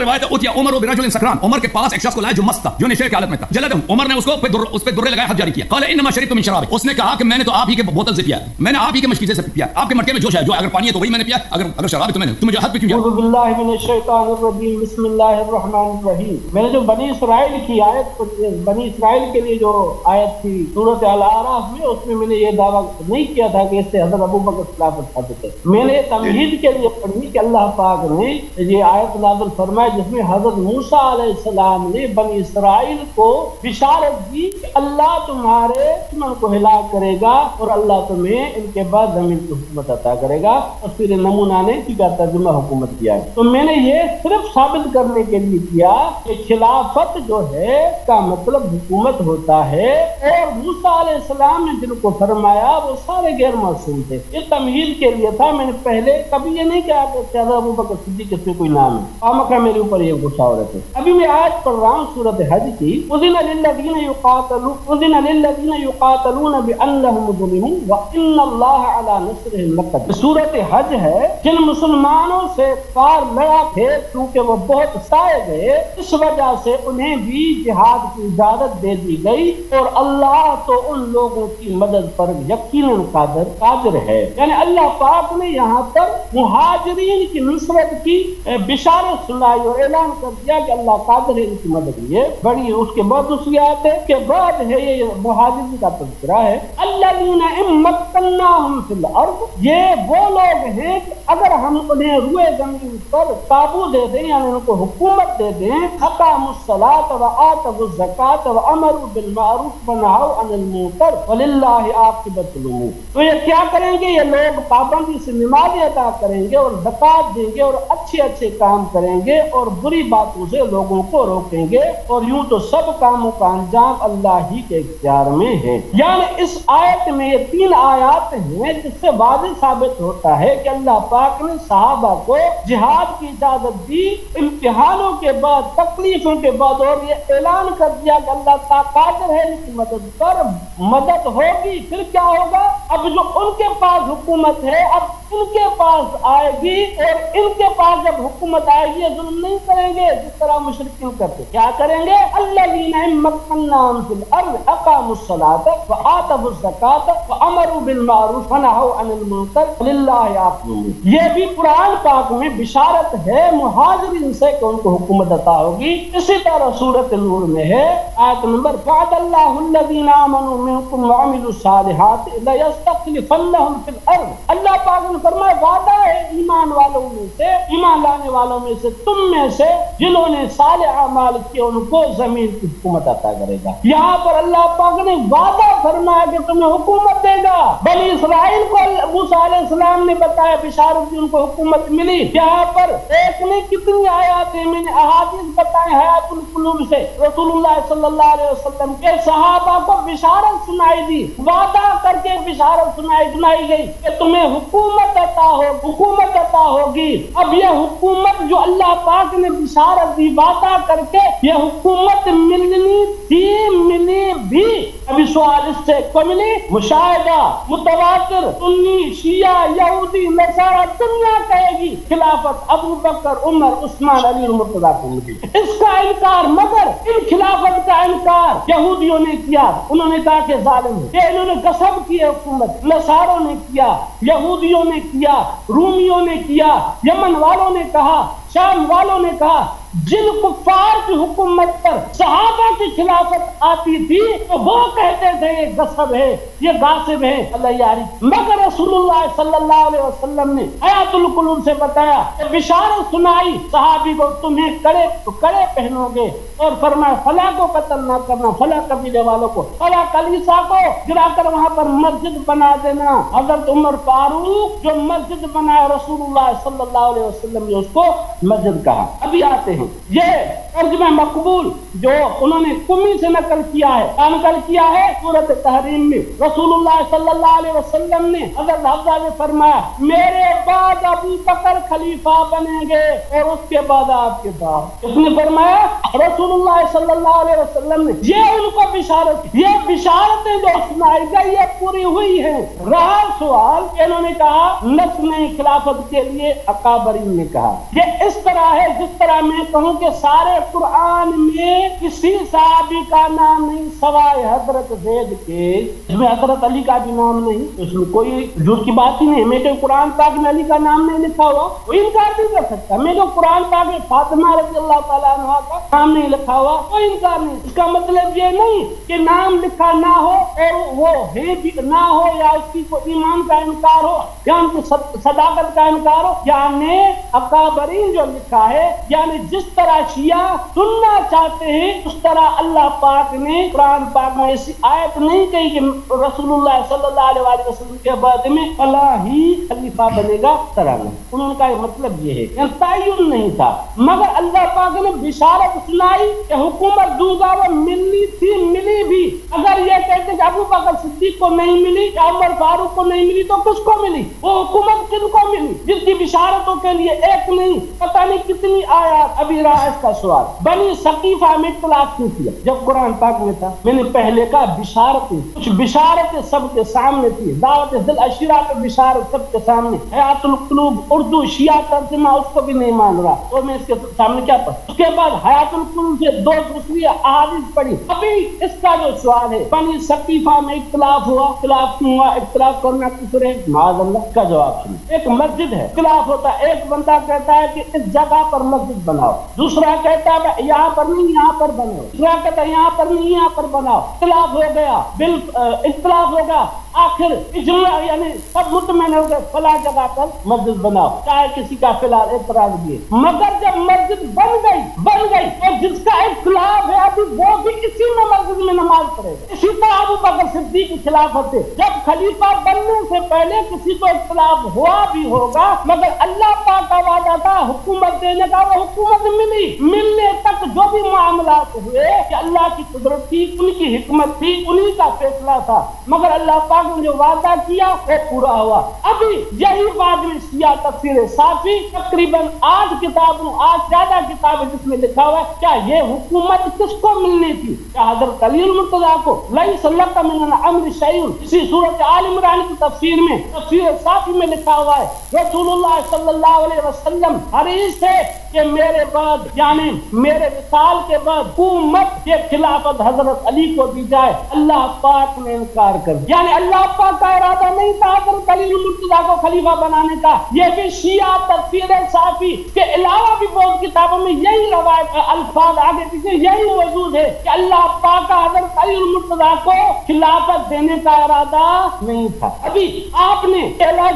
روایت اتیا عمر و برجل سکران۔ عمر کے پاس ایک شخص کو لایا جو مست تھا جو نشے کی حالت میں تھا۔ جلد عمر نے اس کو در اس پہ درے لگایا حد جاری کیا۔ قال، انما شربت من شراب. اس نے کہا کہ میں نے تو آپ ہی کے بوتل سے پیا میں نے آپ ہی کے مشکیزے سے پیا آپ کے مٹکے میں جوش ہے جو اگر پانی ہے تو وہی میں نے پیا اگر اگر شراب ہے تو میں نے۔ تم مجھے حد پہ کیوں کیا اعوذ باللہ من الشیطان الرجیم۔ بسم اللہ الرحمن الرحیم۔ میں نے جو بنی اسرائیل کی آیت بنی اسرائیل کے لیے جو آیت تھی، سورۃ الاعراف میں، اس میں میں نے یہ دعویٰ نہیں کیا تھا کہ اس سے حضرت ابو بکر خلافت ثابت ہے میں نے تمہید کے لیے پڑھی کہ اللہ پاک نے یہ آیت نازل فرمائی فرمایا جس میں حضرت موسیٰ علیہ السلام نے بنی اسرائیل کو بشارت دی کہ اللہ تمہارے دشمن کو ہلاک کرے گا اور اللہ تمہیں ان کے بعد زمین کی حکومت عطا کرے گا اور پھر نمونہ نے کی کا ترجمہ حکومت کیا ہے۔ تو میں نے یہ صرف ثابت کرنے کے لیے کیا کہ خلافت جو ہے کا مطلب حکومت ہوتا ہے اور موسیٰ علیہ السلام نے جن کو فرمایا وہ سارے غیر معصوم تھے۔ یہ تمہید کے لیے تھا، میں نے پہلے کبھی یہ نہیں کہا کہ ابو بکر صدیق اس میں کوئی نام ہے۔ میرے اوپر یہ غصہ عورت ہے ابھی میں آج پڑھ رہا ہوں سورت حج کی۔ اذن للذین یقاتلون اذن للذین یقاتلون بانہم ظلمون وان اللہ علی نصرهم لقد۔ سورت حج ہے۔ جن مسلمانوں سے پار لڑا تھے کیونکہ وہ بہت سائے گئے اس وجہ سے انہیں بھی جہاد کی اجازت دے دی گئی۔ اور اللہ تو ان لوگوں کی مدد پر یقیناً قادر قادر ہے۔ یعنی اللہ پاک نے یہاں پر مہاجرین کی نصرت کی بشارت سنائی اور اعلان کر دیا کہ اللہ قادر ہے اس مدد یہ بڑی اس کے بعد دوسری آیت ہے کہ بعد ہے، یہ مہاجرین کا تذکرہ ہے۔ الذین امکناہم فی الارض یہ وہ لوگ ہیں کہ اگر ہم انہیں روئے زمین پر قابو دے دیں یعنی ان کو حکومت دے دیں، اقاموا الصلاۃ وآتوا الزکاۃ وامروا بالمعروف و ونهوا عن المنکر وللہ عاقبۃ الامور۔ تو یہ کیا کریں گے؟ یہ لوگ پابندی سے نماز ادا کریں گے اور زکات دیں گے اور اچھے اچھے کام کریں گے اور بری باتوں سے لوگوں کو روکیں گے۔ اور یوں تو سب کاموں کا انجام اللہ ہی کے اختیار میں ہے۔ یعنی اس آیت میں یہ تین آیات ہیں جس سے واضح ثابت ہوتا ہے کہ اللہ پاک نے صحابہ کو جہاد کی اجازت دی، امتحانوں کے بعد، تکلیفوں کے بعد اور یہ اعلان کر دیا کہ اللہ قادر ہے ان کی مدد پر مدد ہوگی، پھر کیا ہوگا؟ اب جو ان کے پاس حکومت ہے، اب ان کے پاس آئے گی اور ان کے پاس جب حکومت آئے گی ظلم نہیں کریں گے، جس طرح مشرقین کرتے۔ کیا کریں گے؟ الذین مکناہم فی الارض اقاموا الصلاۃ وآتوا الزکاۃ وامروا بالمعروف ونهوا عن المنکر وللہ عاقبۃ یہ بھی قرآن پاک میں بشارت ہے مہاجرین سے کہ ان کو حکومت عطا ہوگی۔ اسی طرح سورۃ نور میں ہے، آیت نمبر وعد اللہ الذین آمنوا منکم وعملوا الصالحات لیستخلفنهم فی الارض اللہ پاک نے فرمایا، وعدہ ہے ایمان والوں میں سے، ایمان لانے والوں میں سے تم میں سے جنہوں نے صالح اعمال کیے، ان کو زمین کی حکومت عطا کرے گا۔ یہاں پر اللہ پاک نے وعدہ فرمایا کہ تم تمہیں حکومت دے گا۔ بنی اسرائیل کو موسیٰ علیہ السلام نے بتایا بشارت کی ان کو حکومت ملی۔ یہاں پر ایک نے کتنی آیات ہیں میں نے احادیث بتائے حیات القلوب سے۔ رسول اللہ صلی اللہ علیہ وسلم کے صحابہ کو بشارت سنائی دی۔ وعدہ کر کے بشارت سنائی سنائی گئی کہ تمہیں حکومت عطا ہو، حکومت عطا ہوگی۔ اب یہ حکومت جو اللہ پاک نے بشارت دی، وعدہ کر کے یہ حکومت ملنی تھی، ملی بھی۔ ابھی سوال اس سے کو ملی؟ مشاہدہ، متواتر، سنی، شیعہ، یہودی، نصارہ، دنیا کہے گی، خلافت ابو بکر، عمر، عثمان، علی، مرتضی کو ملی اس کا انکار مگر ان خلافت کا انکار یہودیوں نے کیا، انہوں نے کہا کہ ظالم ہے۔ کہ انہوں نے قسم کی حکومت، نصاروں نے کیا، یہودیوں نے کیا، رومیوں نے کیا، یمن والوں نے کہا شام والوں نے کہا، جن کفار کی حکومت پر صحابہ کی خلافت آتی تھی، تو وہ کہتے تھے، یہ غصب ہے، یہ غاصب ہے، اللہ یاری۔ مگر رسول اللہ صلی اللہ علیہ وسلم نے آیات القلوب سے بتایا بشارت سنائی، صحابی کو تمہیں کڑے تو کڑے پہنو گے۔ اور فرمایا فلاں کو قتل نہ کرنا فلاں قبیلے والوں کو فلاں کلیسا کو گرا کر وہاں پر مسجد بنا دینا۔ حضرت عمر فاروق جو مسجد بنایا رسول اللہ صلی اللہ علیہ وسلم نے اس کو مسجد کہا۔ ابھی آتے ہیں۔ یہ ترجمہ مقبول جو انہوں نے کمی سے نقل کیا ہے نقل کیا ہے؟ سورت تحریم میں۔ رسول اللہ صلی اللہ علیہ وسلم نے حضرت حفظہ نے فرمایا، میرے بعد ابو بکر خلیفہ بنیں گے اور اس کے بعد آپ کے بعد۔ اس نے فرمایا رسول اللہ صلی اللہ علیہ وسلم نے یہ ان کو بشارت یہ بشارتیں جو سنائی گئی، یہ پوری ہوئی ہیں۔ رہا سوال، انہوں نے کہا، نسل خلافت کے لیے اکابرین نے کہا۔ یہ اس اس طرح ہے، جس طرح میں کہوں کہ سارے قرآن میں کسی صحابی کا نام نہیں، سوائے حضرت زید کے۔ اس میں حضرت علی کا بھی نام نہیں، اس میں کوئی جھوٹ کی بات ہی نہیں۔ میں تو قرآن پاک میں علی کا نام نہیں لکھا ہوا، وہ انکار نہیں کر سکتا میں تو قرآن پاک میں فاطمہ رضی اللہ تعالیٰ عنہ کا نام نہیں لکھا ہوا کوئی انکار نہیں۔ اس کا مطلب یہ نہیں کہ نام لکھا نہ ہو اور وہ ہے بھی نہ ہو، یا اس کی کوئی ایمان کا انکار ہو، یا ان کی صداقت کا انکار ہو یعنی اکابرین جو لکھا ہے یعنی جس طرح شیعہ سننا چاہتے ہیں، اس طرح اللہ پاک نے قرآن پاک میں ایسی آیت نہیں کہی کہ رسول اللہ صلی اللہ علیہ وآلہ وسلم کے بعد میں اللہ ہی خلیفہ بنے گا طرح نہیں۔ انہوں کا مطلب یہ ہے یعنی تعین نہیں تھا۔ مگر اللہ پاک نے بشارت سنائی کہ حکومت دوگا وہ ملنی تھی، ملی بھی۔ اگر یہ کہتے کہ ابو بکر صدیق کو نہیں ملی یا عمر فاروق کو نہیں ملی، تو کس کو ملی؟ وہ حکومت کن کو ملی؟ جس کی بشارتوں کے لیے ایک نہیں پتہ نہیں کتنی آیات ابھی رہا اس کا سوال۔ بنی ثقیفہ میں اختلاف کیوں کیا؟ جب قرآن پاک میں تھا۔ میں نے پہلے کہا بشارتیں کچھ بشارتیں سب کے سامنے تھی۔ دعوت دل اشرا پہ بشارت سب کے سامنے۔ حیات القلوب، اردو شیعہ ترجمہ اس کو بھی نہیں مان رہا۔ تو میں اس کے سامنے کیا پڑھ اس کے بعد حیات القلوب سے دو دوسری احادیث پڑھی۔ ابھی اس کا جو سوال ہے، بنی ثقیفہ میں اختلاف ہوا۔ اختلاف کیوں ہوا؟ اختلاف کرنا کفر ہے؟ معاذ اللہ کا جواب سنیں۔ ایک مسجد ہے۔ اختلاف ہوتا ہے۔ ایک بندہ کہتا ہے کہ جگہ پر مسجد بناؤ۔ دوسرا کہتا ہے یہاں پر نہیں، یہاں پر بناؤ۔ دوسرا کہتا ہے یہاں پر نہیں، یہاں پر بناؤ۔ اختلاف ہو گیا بل اختلاف ہوگا آخر اجماع یعنی سب مطمئن ہو گئے، فلاں جگہ پر مسجد بناؤ۔ چاہے کسی کا فی الحال اعتراض بھی مگر جب مسجد بن گئی بن گئی تو جس کا اختلاف ہے، ابھی وہ بھی اسی میں مسجد میں نماز پڑھے گا۔ اسی طرح ابو بکر صدیق کے خلاف ہوتے جب خلیفہ بننے سے پہلے کسی کو اختلاف ہوا بھی ہوگا، مگر اللہ پاک کا وعدہ تھا حکومت حکومت دینے کا وہ حکومت ملی۔ ملنے تک جو بھی معاملات ہوئے کہ اللہ کی قدرت تھی، ان کی حکمت تھی، انہی کا فیصلہ تھا۔ مگر اللہ پاک نے جو وعدہ کیا، وہ پورا ہوا۔ ابھی یہی بات میں سیاہ تفسیر صافی، تقریباً آٹھ کتابوں آٹھ زیادہ کتابیں جس میں لکھا ہوا ہے، کیا یہ حکومت کس کو ملنی تھی؟ کیا حضرت علی المرتضی کو؟ لئی صلح کا من الامر شیء اسی صورت آل عمران کی تفسیر میں، تفسیر صافی میں لکھا ہوا ہے، رسول اللہ صلی اللہ علیہ وسلم ہر حریص ہے کہ میرے بعد یعنی میرے وصال کے بعد، حکومت کے خلافت حضرت علی کو دی جائے، اللہ پاک نے انکار کر دیا۔ یعنی اللہ پاک کا ارادہ نہیں تھا حضرت علی المرتضی کو خلیفہ بنانے کا۔ یہ بھی شیعہ تفسیر صافی کے علاوہ بھی بہت کتابوں میں یہی روایت الفاظ آگے پیچھے یہی موجود ہے کہ اللہ پاک کا حضرت علی المرتضی کو خلافت دینے کا ارادہ نہیں تھا۔ ابھی آپ نے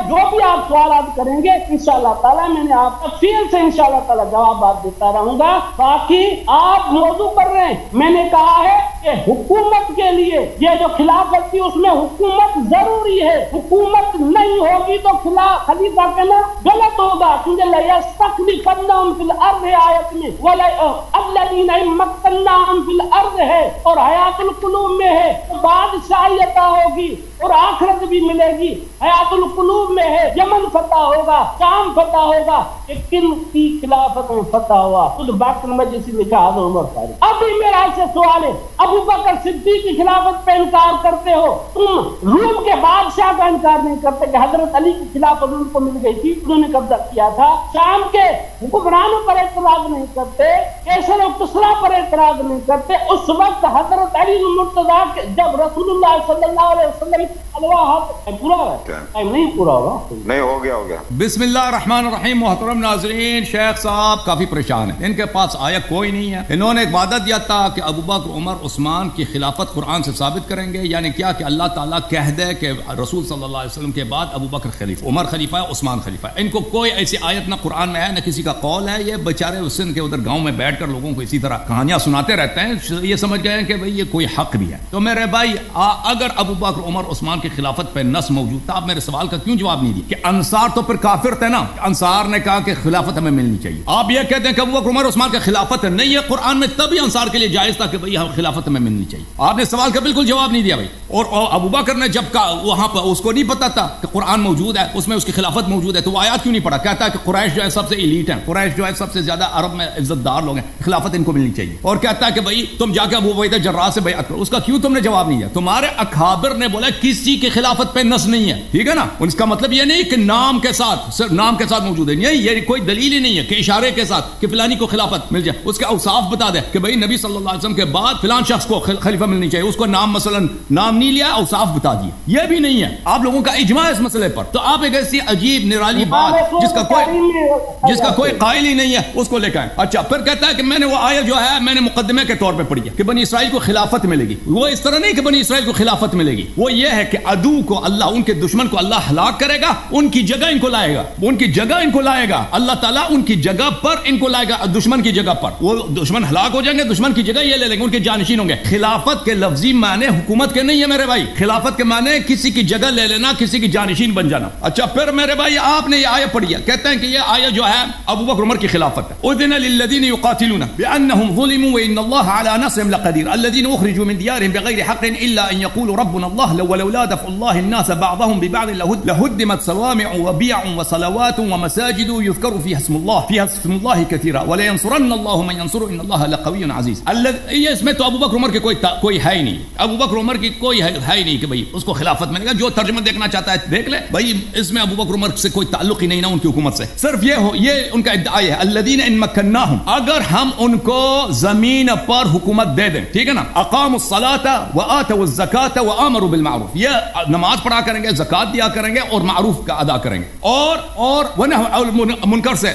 جو بھی آپ سوالات کریں گے، انشاءاللہ تعالی میں نے آپ تفصیل سے انشاءاللہ تعالی جوابات دیتا رہوں گا۔ باقی آپ موضوع کر رہے ہیں میں نے کہا ہے کہ حکومت کے لیے یہ جو خلافت تھی، اس میں حکومت ضروری ہے۔ حکومت نہیں ہوگی تو خلاف خلیفہ کہنا غلط ہوگا۔ کیونکہ لَيَسْتَخْلِفَنَّهُمْ فِي الْأَرْضِ آیت میں۔ وَالَّذِينَ مَكَّنَّاهُمْ فِي الْأَرْضِ ہے اور حیات القلوب میں ہے۔ بادشاہی عطا ہوگی اور آخرت بھی ملے گی۔ حیات القلوب میں ہے، یمن فتح ہوگا، شام فتح ہوگا۔ کہ کن کی خلافت میں فتح ہوا خود باقر مجلسی لکھا حضر عمر فاروق۔ ابھی میرا ایسے سوال ہے ابو بکر صدیق کی خلافت پہ انکار کرتے ہو؟ تم روم کے بادشاہ کا انکار نہیں کرتے کہ حضرت علی کی خلافت ان کو مل گئی تھی؟ انہوں نے قبضہ کیا تھا۔ شام کے حکمرانوں پر اعتراض نہیں کرتے کیسر و کسرا پر اعتراض نہیں کرتے۔ اس وقت حضرت علی المرتضی جب رسول اللہ صلی اللہ علیہ وسلم نہیں ہو گیا ہو گیا۔ بسم اللہ الرحمن الرحیم محترم ناظرین شیخ صاحب کافی پریشان ہیں۔ ان کے پاس آیا کوئی نہیں ہے۔ انہوں نے ایک وعدہ دیا تھا کہ ابو بکر، عمر، عثمان کی خلافت قرآن سے ثابت کریں گے یعنی کیا کہ اللہ تعالیٰ کہہ دے کہ رسول صلی اللہ علیہ وسلم کے بعد ابو بکر خلیفہ، عمر خلیفہ ہے عثمان خلیفہ۔ ہے ان کو کوئی ایسی آیت نہ قرآن میں ہے، نہ کسی کا قول ہے۔ یہ بیچارے سندھ کے ادھر گاؤں میں بیٹھ کر لوگوں کو اسی طرح کہانیاں سناتے رہتے ہیں۔ یہ سمجھ گئے ہیں کہ بھئی یہ کوئی حق بھی ہے۔ تو میرے بھائی اگر ابو بکر، عمر، عثمان کی خلافت پہ نس موجود تھا، آپ میرے سوال کا کیوں جواب نہیں دیا؟ کہ انصار تو پھر کافر تھے نا۔ انصار نے کہا کہ خلافت ہمیں ملنی چاہیے۔ آپ یہ کہتے ہیں کہ ابو بکر عمر عثمان کا خلافت نہیں ہے، قرآن میں تبھی انصار کے لیے جائز تھا کہ بھئی ہم خلافت ہمیں ملنی چاہیے۔ آپ نے سوال کا بالکل جواب نہیں دیا بھائی اور ابو بکر نے جب کہا، وہاں پر اس کو نہیں پتا تھا کہ قرآن موجود ہے، اس میں اس کی خلافت موجود ہے، تو وہ آیات کیوں نہیں پڑھا؟ کہتا ہے کہ قریش جو ہے سب سے ایلیٹ ہیں، قریش جو ہے سب سے زیادہ عرب میں عزت دار لوگ ہیں، خلافت ان کو ملنی چاہیے۔ اور کہتا ہے کہ بھائی، تم جا کے ابو عبیدہ جراح سے بیعت کرو، اس کا کیوں تم نے جواب نہیں دیا؟ تمہارے اکابر نے بولا کسی کی خلافت پہ نس نہیں ہے۔ ٹھیک ہے نا؟ اس کا مطلب یہ نہیں کہ نام کے ساتھ، صرف نام کے ساتھ موجود ہے، نہیں، یہ کوئی دلیل ہی نہیں ہے کہ اشارے کے ساتھ کہ فلانی کو خلافت مل جائے۔ اس کا اوصاف بتا دے کہ بھائی، نبی صلی اللہ علیہ وسلم کے بعد فلان شخص کو خلیفہ ملنی چاہیے، اس کو نام مثلا، نام نہیں لیا اوصاف بتا دیے یہ بھی نہیں ہے۔ آپ لوگوں کا اجماع اس مسئلے پر۔ تو آپ ایک ایسی عجیب نرالی بات جس کا کوئی جس کا کوئی قائل ہی نہیں ہے اس کو لے کے آئیں۔ اچھا پھر کہتا ہے کہ میں نے وہ آیت جو ہے میں نے مقدمے کے طور پہ پڑھی ہے کہ بنی اسرائیل کو خلافت ملے گی۔ وہ اس طرح نہیں کہ بنی اسرائیل کو خلافت ملے گی۔ وہ یہ ہے کہ ادو کو اللہ ان کے دشمن کو اللہ ہلاک کرے گا ان کی جگہ ان کو لائے گا۔ ان کی جگہ ان کو لائے گا۔ اللہ تعالیٰ ان کی جگہ پر ان کو لائے گا دشمن کی جگہ پر۔ وہ دشمن ہلاک ہو جائیں گے دشمن کی جگہ یہ لے لیں گے ان کے جانشین ہوں گے۔ خلافت کے لفظی معنی حکومت کے نہیں ہے ہے میرے بھائی خلافت کے معنی کسی کی جگہ لے لینا کسی کی جانشین بن جانا۔ اچھا پھر میرے بھائی آپ نے یہ آیہ پڑھی ہے۔ کہتے ہیں کہ یہ آیہ جو ہے ابو بکر عمر کی خلافت ہے۔ اذن للذین یقاتلون بأنهم ظلموا وإن الله على نصرهم لقدير۔ الذين أخرجوا من ديارهم بغير حق إلا أن يقولوا ربنا الله لو ولولا دفع الله الناس بعضهم ببعض لهدمت صوامع وبيع وصلوات ومساجد يذكر فيها اسم الله فيها اسم الله كثيرا ولينصرن الله من ينصره إن الله لقوي عزيز۔ الذي إيه، اسمه ابو بكر عمر کی کوئی کوئی ہے نہیں۔ ابو بکر عمر کی کوئی کوئی ہے ہے ہی نہیں کہ بھائی اس کو خلافت ملے گا جو ترجمہ دیکھنا چاہتا ہے، دیکھ لے۔ بھائی، اس میں ابو بکر عمر سے کوئی تعلق ہی نہیں نا ان کی حکومت سے۔ صرف یہ ہو یہ ان کا ادعا ہے۔ الذين ان مكناهم اگر ہم ان کو زمین پر حکومت دے دیں، ٹھیک ہے نا؟ اقام الصلاة واتوا الزکاة وامروا بالمعروف۔ یہ نماز پڑھا کریں گے زکات دیا کریں گے اور معروف کا ادا کریں گے۔ اور اور ونهوا عن المنکر سے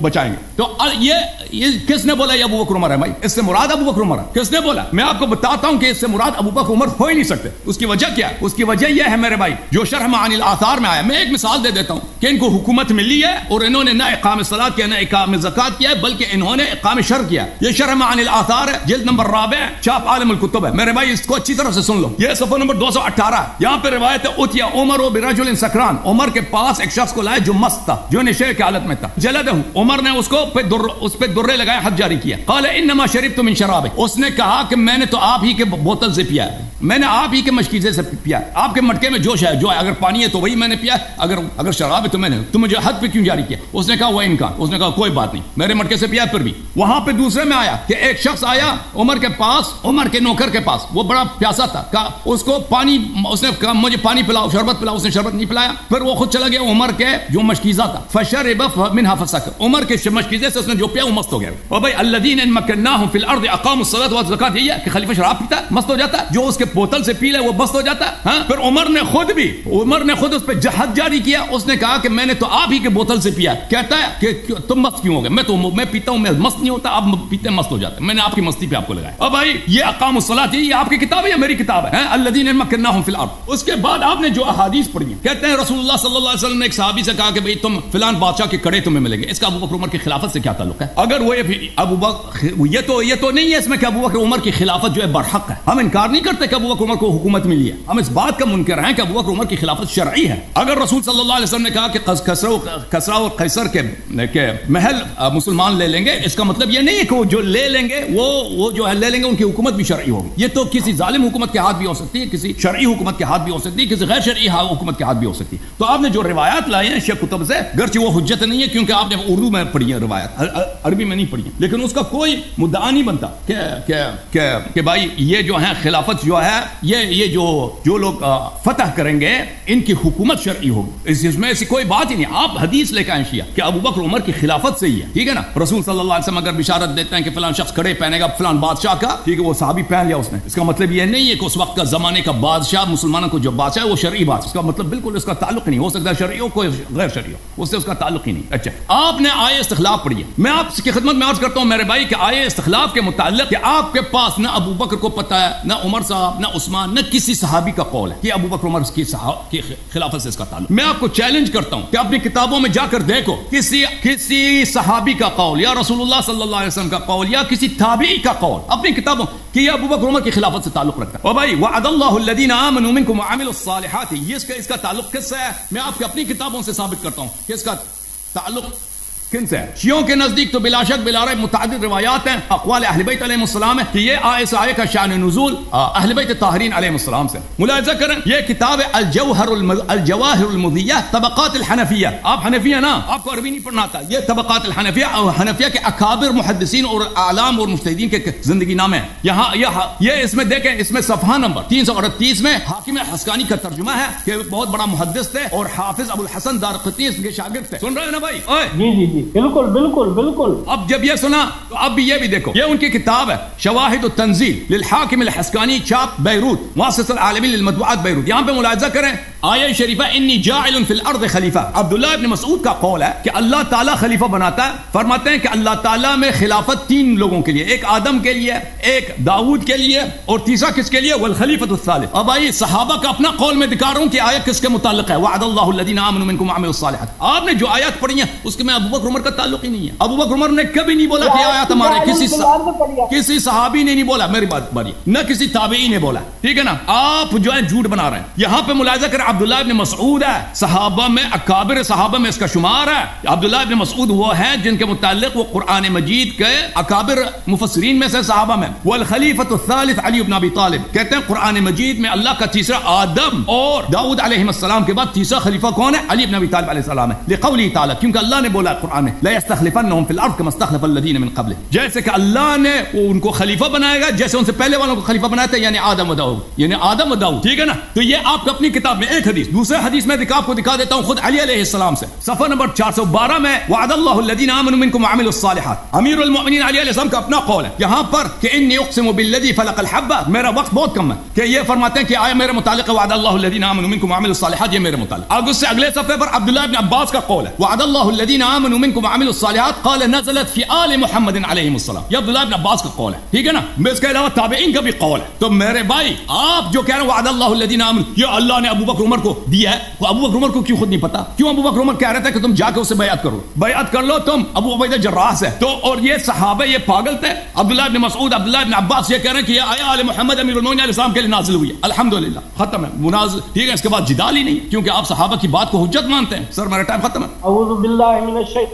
بچائیں گے۔ تو یہ یہ کس نے بولا یہ ابو بکر عمر ہے بھائی؟ اس سے مراد ابو بکر عمر ہے۔ کس نے بولا؟ میں آپ کو بتاتا ہوں کہ اس سے مراد ابو بکر عمر ہو ہی نہیں سکتا۔ سکتے اس کی وجہ کیا؟ ہے اس کی وجہ یہ ہے میرے بھائی، جو شرح معانی الاثار میں آیا، میں ایک مثال دے دیتا ہوں کہ ان کو حکومت ملی ہے اور انہوں نے نہ اقام صلاۃ کیا، نہ اقام زکات کیا ہے بلکہ انہوں نے اقام شر کیا۔ یہ شرح معانی الاثار ہے، جلد نمبر رابع چاپ عالم الکتب ہے۔ میرے بھائی، اس کو اچھی طرح سے سن لو۔ یہ صفحہ نمبر 218 یہاں پہ روایت ہے اتیا عمر و برجل سکران۔ عمر کے پاس ایک شخص کو لائے جو مست تھا، جو نشے کی حالت میں تھا۔ جلد ہوں۔ عمر نے اس کو پہ در، اس پہ درے لگائے حد جاری کیا۔ قال، انما شربت من شراب اس نے کہا کہ میں نے تو آپ ہی کے بوتل سے پیا ہے۔ میں نے آپ ہی کے مشکیزے سے پیا۔ آپ کے مٹکے میں جوش ہے، جو ہے، اگر پانی ہے تو وہی میں نے پیا، اگر اگر شراب ہے تو میں نے، تو مجھے حد پہ کیوں جاری کیا؟ اس نے کہا وہ انکار، اس نے کہا کوئی بات نہیں۔ میرے مٹکے سے پیا، پھر بھی۔ وہاں پہ دوسرے میں آیا کہ ایک شخص آیا عمر کے پاس، عمر کے نوکر کے پاس۔ وہ بڑا پیاسا تھا۔ کہا، اس کو پانی، اس نے کہا، مجھے پانی پلاؤ، شربت پلاؤ، اس نے شربت نہیں پلایا۔ پھر وہ خود چلا گیا عمر کے جو مشکیزہ تھا۔ فشرب منها فسكر عمر کے مشکیزے سے اس نے جو پیا، وہ مست ہو گیا۔ اور بھائی، الذين ان مكناهم في الارض اقاموا الصلاه والزكاه یہ کہ خلیفہ شراب پیتا، مست ہو جاتا، جو اس کے بوتل سے پی لے وہ مست ہو جاتا ہاں؟ پھر عمر نے خود بھی، عمر نے خود اس پہ جہاد جاری کیا، اس نے کہا کہ میں نے تو آپ ہی کے بوتل سے پیا۔ کہتا ہے کہ تم مست کیوں ہو گئے میں تو، میں پیتا ہوں، میں مست نہیں ہوتا، آپ پیتے مست ہو جاتے۔ میں نے آپ کی مستی پہ آپ کو لگایا۔ اب بھائی، یہ اقام الصلاۃ یہ آپ کی کتاب ہے یا میری کتاب ہے؟ ہاں؟ الذين ان مكناهم في الارض۔ اس کے بعد آپ نے جو احادیث پڑھی ہیں، کہتے ہیں رسول اللہ صلی اللہ علیہ وسلم نے ایک صحابی سے کہا کہ بھئی تم فلان بادشاہ کے کڑے تمہیں ملیں گے۔ اس کا ابو بکر عمر کی خلافت سے کیا تعلق ہے؟ اگر وہ یہ ابو بکر، یہ تو یہ تو نہیں ہے اس میں کہ ابو بکر عمر کی خلافت جو ہے برحق ہے۔ ہم انکار نہیں کرتے کہ ابو بکر عمر کو حکومت ملی ہے ہم اس بات کا منکر ہیں کہ ابو بکر عمر کی خلافت شرعی ہے۔ اگر رسول صلی اللہ علیہ وسلم نے کہا کہ کسرا و- اور قیصر کے کے محل مسلمان لے لیں گے، اس کا مطلب یہ نہیں ہے کہ وہ جو لے لیں گے، وہ وہ جو ہے لے لیں گے، ان کی حکومت بھی شرعی ہوگی۔ یہ تو کسی ظالم حکومت کے ہاتھ بھی ہو سکتی ہے، کسی شرعی حکومت کے ہاتھ بھی ہو سکتی ہے، کسی غیر شرعی حکومت کے ہاتھ بھی ہو سکتی ہے۔ تو آپ نے جو روایات لائے ہیں شیخ کتب سے، گرچہ وہ حجت نہیں ہے، کیونکہ آپ نے اردو میں پڑھی ہے روایت عربی میں نہیں پڑھی ہے لیکن اس کا کوئی مدعا نہیں بنتا کہ کہ کہ کہ بھائی یہ جو ہے خلافت جو ہے، یہ یہ جو جو لوگ فتح کریں گے، ان کی حکومت شرعی ہوگی۔ اس اس میں ایسی کوئی بات ہی نہیں۔ آپ حدیث لے کے آئیں شیعہ کہ ابو بکر عمر کی خلافت سے ہی ہے۔ ٹھیک ہے نا؟ رسول صلی اللہ علیہ وسلم اگر بشارت دیتے ہیں کہ فلان شخص کڑے پہنے گا، فلان بادشاہ کا، ٹھیک ہے، وہ صحابی پہن لیا اس نے۔ اس کا مطلب یہ نہیں ہے کہ اس وقت کا زمانے کا بادشاہ، مسلمانوں کو جو بادشاہ ہے، وہ شرعی بات اس کا مطلب بالکل اس کا تعلق نہیں۔ ہو سکتا شرعی ہو کوئی غیر شرعی ہو اس سے اس کا تعلق ہی نہیں۔ اچھا۔ آپ نے آئے استخلاف پڑھی ہے۔ میں آپ کی خدمت میں عرض کرتا ہوں میرے بھائی کہ آئے استخلاف کے متعلق کہ آپ کے پاس نہ ابو بکر کو پتا ہے، نہ عمر صاحب، نہ عثمان نہ کسی صحابی کا قول ہے کہ ابو بکر عمر کی کی خلافت سے اس کا تعلق میں آپ کو چیلنج کرتا ہوں کہ اپنی کتابوں میں جا کر دیکھو، کسی کسی صحابی کا قول یا رسول اللہ صلی اللہ علیہ وسلم کا قول یا کسی تابعی کا قول، اپنی کتابوں کہ یہ ابو بکر عمر کی خلافت سے تعلق رکھتا ہے۔ اور بھائی، وعد اللہ الذین آمنوا منکم وعملوا الصالحات، یہ اس کا اس کا تعلق کس سے ہے؟ میں آپ کی اپنی کتابوں سے ثابت کرتا ہوں کہ اس کا تعلق کن سے؟ شیوں کے نزدیک تو بلا شک بلا رہے متعدد روایات ہیں۔ اقوال اہل بیت علیہ السلام ہے کہ یہ آئے سے آئے کا شان نزول اہل بیت طاہرین علیہ السلام سے۔ ملاحظہ کریں، یہ کتاب ہے الجوہر المز... الجواہر المضیہ طبقات الحنفیہ۔ آپ حنفیہ نا؟ آپ کو عربی نہیں پڑھنا آتا۔ یہ طبقات الحنفیہ اور حنفیہ کے اکابر، محدثین اور اعلام اور مجتہدین کے زندگی نامے ہیں۔ یہاں یہ یہ اس میں دیکھیں، اس میں صفحہ نمبر 338 میں حاکم حسکانی کا ترجمہ ہے کہ بہت بڑا محدث تھے اور حافظ ابو الحسن دارقطنی اس کے شاگرد تھے۔ سن رہے ہیں نا بھائی؟ اوئے۔ جی جی۔ جی بالکل بالکل بالکل۔ اب جب یہ سنا تو اب بھی یہ بھی دیکھو۔ یہ ان کی کتاب ہے، شواہد التنزیل للحاکم الحسکانی چاپ بیروت مؤسس العالمی للمطبوعات بیروت۔ یہاں پہ ملاحظہ کریں، آیہ شریفہ، انی جاعل فی الارض خلیفہ عبداللہ ابن مسعود کا قول ہے کہ اللہ تعالیٰ خلیفہ بناتا ہے۔ فرماتے ہیں کہ اللہ تعالیٰ میں خلافت تین لوگوں کے لیے، ایک آدم کے لیے، ایک داود کے لیے، اور تیسرا کس کے لیے؟ والخلیفۃ الثالث۔ اب آئیے، صحابہ کا اپنا قول میں دکھا رہا ہوں کہ آیت کس کے متعلق ہے۔ وعد اللہ الذین آمنوا منکم وعملوا الصالحات۔ آپ نے جو آیات پڑھی ہیں، اس کے میں ابو بکر عمر کا تعلق ہی نہیں ہے۔ ابو بکر عمر نے کبھی نہیں بولا کہ آیات ہمارے کسی. کسی صحابی نے نہیں بولا میری بات باری نہ کسی تابعی نے بولا۔ ٹھیک ہے نا؟ آپ جو ہے جھوٹ بنا رہے ہیں۔ یہاں پہ ملاحظہ کر عبداللہ ابن مسعود ہے۔ صحابہ میں اکابر صحابہ میں اس کا شمار ہے۔ عبداللہ ابن مسعود وہ ہے جن کے متعلق وہ قرآن مجید کے اکابر مفسرین میں سے صحابہ میں۔ والخلیفۃ الثالث علی ابن ابی طالب۔ کہتے ہیں قرآن مجید میں اللہ کا تیسرا آدم اور داؤد علیہ السلام کے بعد تیسرا خلیفہ کون ہے؟ علی ابن ابی طالب علیہ السلام ہے۔ لقولی تعالی کیونکہ اللہ نے بولا قرآن قرآن میں لا يستخلفنهم في الارض كما استخلف الذين من قبل جیسے کہ اللہ نے ان کو خلیفہ بنائے گا جیسے ان سے پہلے والوں کو خلیفہ بنایا تھا یعنی آدم و داؤد. یعنی آدم و داؤد. ٹھیک ہے نا؟ تو یہ آپ کو اپنی کتاب میں ایک حدیث. دوسرے حدیث میں دکھا آپ کو دکھا دیتا ہوں، خود علی علیہ السلام سے. صفحہ نمبر 412 میں، وعد اللہ الذين امنوا منكم وعملوا الصالحات. امیر المؤمنین علی علیہ السلام کا اپنا قول ہے. یہاں پر کہ انی اقسم بالذي فلق الحبہ میرا وقت بہت کم ہے. کہ یہ فرماتے ہیں کہ آیا میرے متعلق وعد اللہ الذين امنوا منكم وعملوا الصالحات، یہ میرے متعلق. اب اس سے اگلے صفحے پر عبداللہ ابن عباس کا قول ہے. وعد اللہ الذين امنوا منكم وعملوا الصالحات، قال نزلت في آل محمد علیہ السلام۔ یہ عبداللہ ابن عباس کا قول ہے، ٹھیک ہے نا؟ میں اس کے علاوہ تابعین کا بھی قول ہے۔ تو میرے بھائی، آپ جو کہہ رہے ہیں، وعد اللہ الذين امنوا یہ اللہ نے ابو بکر عمر کو دیا ہے۔ وہ ابو بکر عمر کو کیوں خود نہیں پتا؟ کیوں ابو بکر عمر کہہ رہے تھے کہ تم جا کے اسے بیعت کرو؟ بیعت کر لو تم، ابو عبیدہ جراح سے تو اور یہ صحابہ یہ پاگل تھے۔ عبداللہ ابن مسعود، عبداللہ ابن عباس یہ کہہ رہے ہیں کہ یہ آیا آل محمد امیر المومنین علیہ السلام کے لیے نازل ہوئی ہے۔ الحمدللہ، ختم ہے، منازل، ٹھیک ہے، اس کے بعد جدال ہی نہیں، کیونکہ آپ صحابہ کی بات کو حجت مانتے ہیں۔ سر، میرا ٹائم ختم ہے۔ اعوذ باللہ من الشیطان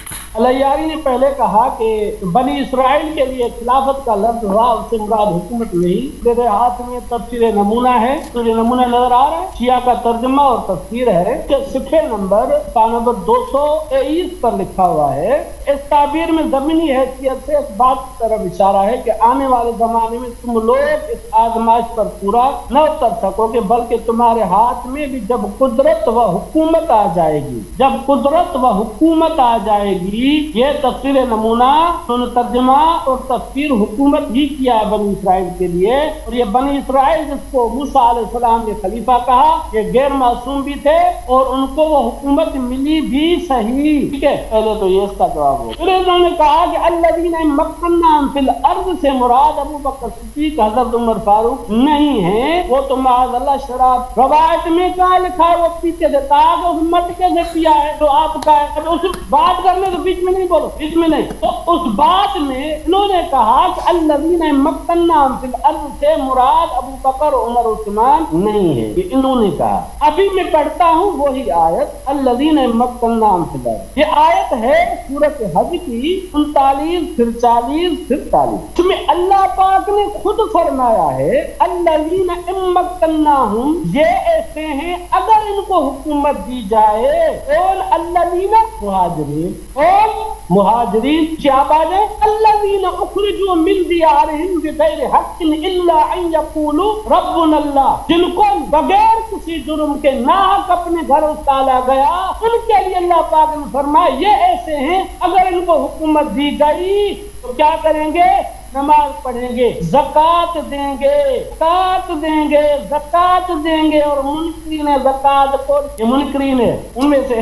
الیاری نے پہلے کہا کہ بنی اسرائیل کے لیے خلافت کا لفظ ہوا اس سے مراد حکومت نہیں۔ میرے ہاتھ میں تفسیر نمونہ ہے۔ تو یہ نمونہ نظر آ رہا ہے؟ شیعہ کا ترجمہ اور تفسیر ہے کہ صفحے نمبر پا نمبر دو سو تیئیس پر لکھا ہوا ہے۔ اس تعبیر میں زمینی حیثیت سے اس بات کی طرف اشارہ ہے کہ آنے والے زمانے میں تم لوگ اس آزمائش پر پورا نہ اتر سکو گے، بلکہ تمہارے ہاتھ میں بھی جب قدرت و حکومت آ جائے گی، جب قدرت و حکومت آ جائے گی جی، یہ تفسیر نمونہ، سن ترجمہ اور تفسیر حکومت ہی کیا ہے بنی اسرائیل کے لیے۔ اور یہ بنی اسرائیل جس کو موسیٰ علیہ السلام نے خلیفہ کہا، یہ غیر معصوم بھی تھے اور ان کو وہ حکومت ملی بھی صحیح۔ ٹھیک ہے، پہلے تو یہ اس کا جواب ہو پھر انہوں نے کہا کہ الذین مکننا فی الارض سے مراد ابو بکر صدیق، حضرت عمر فاروق نہیں ہے وہ تو معاذ اللہ شراب روایت میں کہا لکھا ہے؟ وہ پیتے سے تاکہ اس مٹکے سے پیا ہے۔ تو آپ کا ہے۔ اس بات کرنے تو بیچ میں نہیں بولو بیچ میں نہیں۔ تو اس بات میں انہوں نے کہا کہ الذین مکننا فی الارض سے مراد ابو بکر، عمر، عثمان نہیں ہے۔ یہ انہوں نے کہا۔ ابھی میں پڑھتا ہوں وہی آیت، الذین مکننا فی الارض۔ یہ آیت ہے سورت حج کی انتالیس پھر چالیس پھر چالیس اس میں اللہ پاک نے خود فرمایا ہے، الذین امکناہم یہ ایسے ہیں، اگر ان کو حکومت دی جائے، اور الذین مہاجرین، اور مہاجرین کیا بات ہے الذين اخرجوا من ديارهم بغير حق الا ان يقولوا ربنا الله. جن کو بغیر کسی جرم کے ناحق اپنے گھر اتالا گیا. ان کے لیے اللہ پاک نے فرمایا، یہ ایسے ہیں، اگر ان کو حکومت دی گئی تو کیا کریں گے؟ نماز پڑھیں گے زکات دیں گے زکات دیں گے زکات دیں گے اور منکرین زکات کو یہ منکرین ہے ان میں سے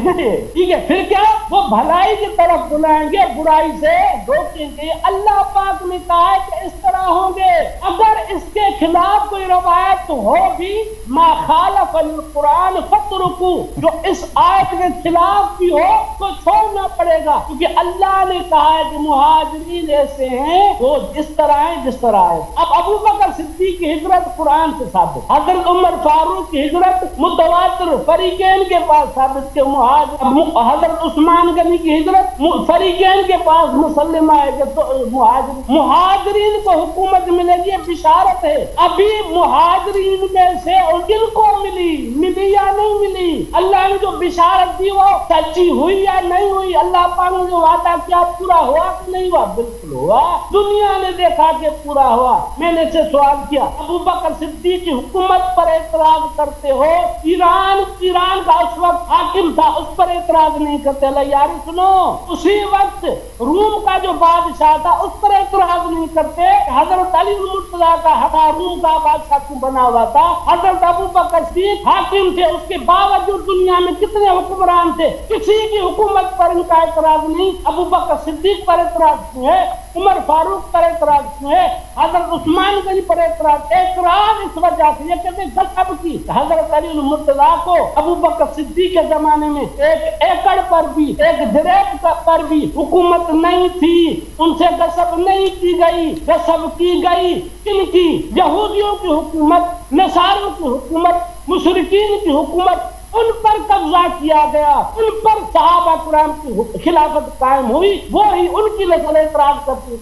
ٹھیک ہے، پھر کیا؟ وہ بھلائی کی طرف بلائیں گے، برائی سے روکیں گے۔ اللہ پاک نے کہا ہے کہ اس طرح ہوں گے۔ اگر اس کے خلاف کوئی روایت ہو بھی ما خالف القرآن فترکو جو اس آیت کے خلاف بھی ہو، تو چھوڑنا پڑے گا۔ کیونکہ اللہ نے کہا ہے کہ مہاجرین ایسے ہیں، وہ اس طرح ہے، جس طرح ہے۔ اب ابو بکر صدیق کی ہجرت قرآن سے ثابت۔ حضرت عمر فاروق کی ہجرت متواتر فریقین کے پاس ثابت کے حضرت عثمان غنی کی ہجرت فریقین کے پاس مسلمہ ہے کہ تو مہاجر مہاجرین کو حکومت ملے گی بشارت ہے۔ ابھی مہاجرین میں سے کن کو ملی ملی یا نہیں ملی؟ اللہ نے جو بشارت دی وہ سچی ہوئی یا نہیں ہوئی؟ اللہ پاک نے جو وعدہ کیا، پورا ہوا کہ نہیں ہوا؟ بالکل ہوا۔ دنیا نے نے دیکھا کہ پورا ہوا۔ میں نے سے سوال کیا، ابو بکر صدیق کی حکومت پر اعتراض کرتے ہو؟ ایران ایران کا اس وقت حاکم تھا، اس پر اعتراض نہیں کرتے۔ اللہ یاری سنو، اسی وقت روم کا جو بادشاہ تھا، اس پر اعتراض نہیں کرتے حضرت علی المرتضی کا ہٹا روم کا بادشاہ کیوں بنا ہوا تھا؟ حضرت ابو بکر صدیق حاکم تھے، اس کے باوجود دنیا میں کتنے حکمران تھے۔ کسی کی حکومت پر ان کا اعتراض نہیں، ابو بکر صدیق پر اعتراض ہے، عمر فاروق پر اعتراض ہے، حضرت عثمان گنج پر اعتراض اعتراض اس وجہ سے یہ کہتے ہیں گسب کی حضرت علی المرتضی کو ابو بکر صدیق کے زمانے میں ایک ایکڑ پر بھی، ایک دریب پر بھی حکومت نہیں تھی، ان سے گسب نہیں کی گئی گسب کی گئی۔ کن کی؟ یہودیوں کی حکومت نصاروں کی حکومت مشرقین کی حکومت ان پر قبضہ کیا گیا، ان پر صحابہ کرام کی خلافت قائم ہوئی، وہی ان کی نسل اعتراض کرتی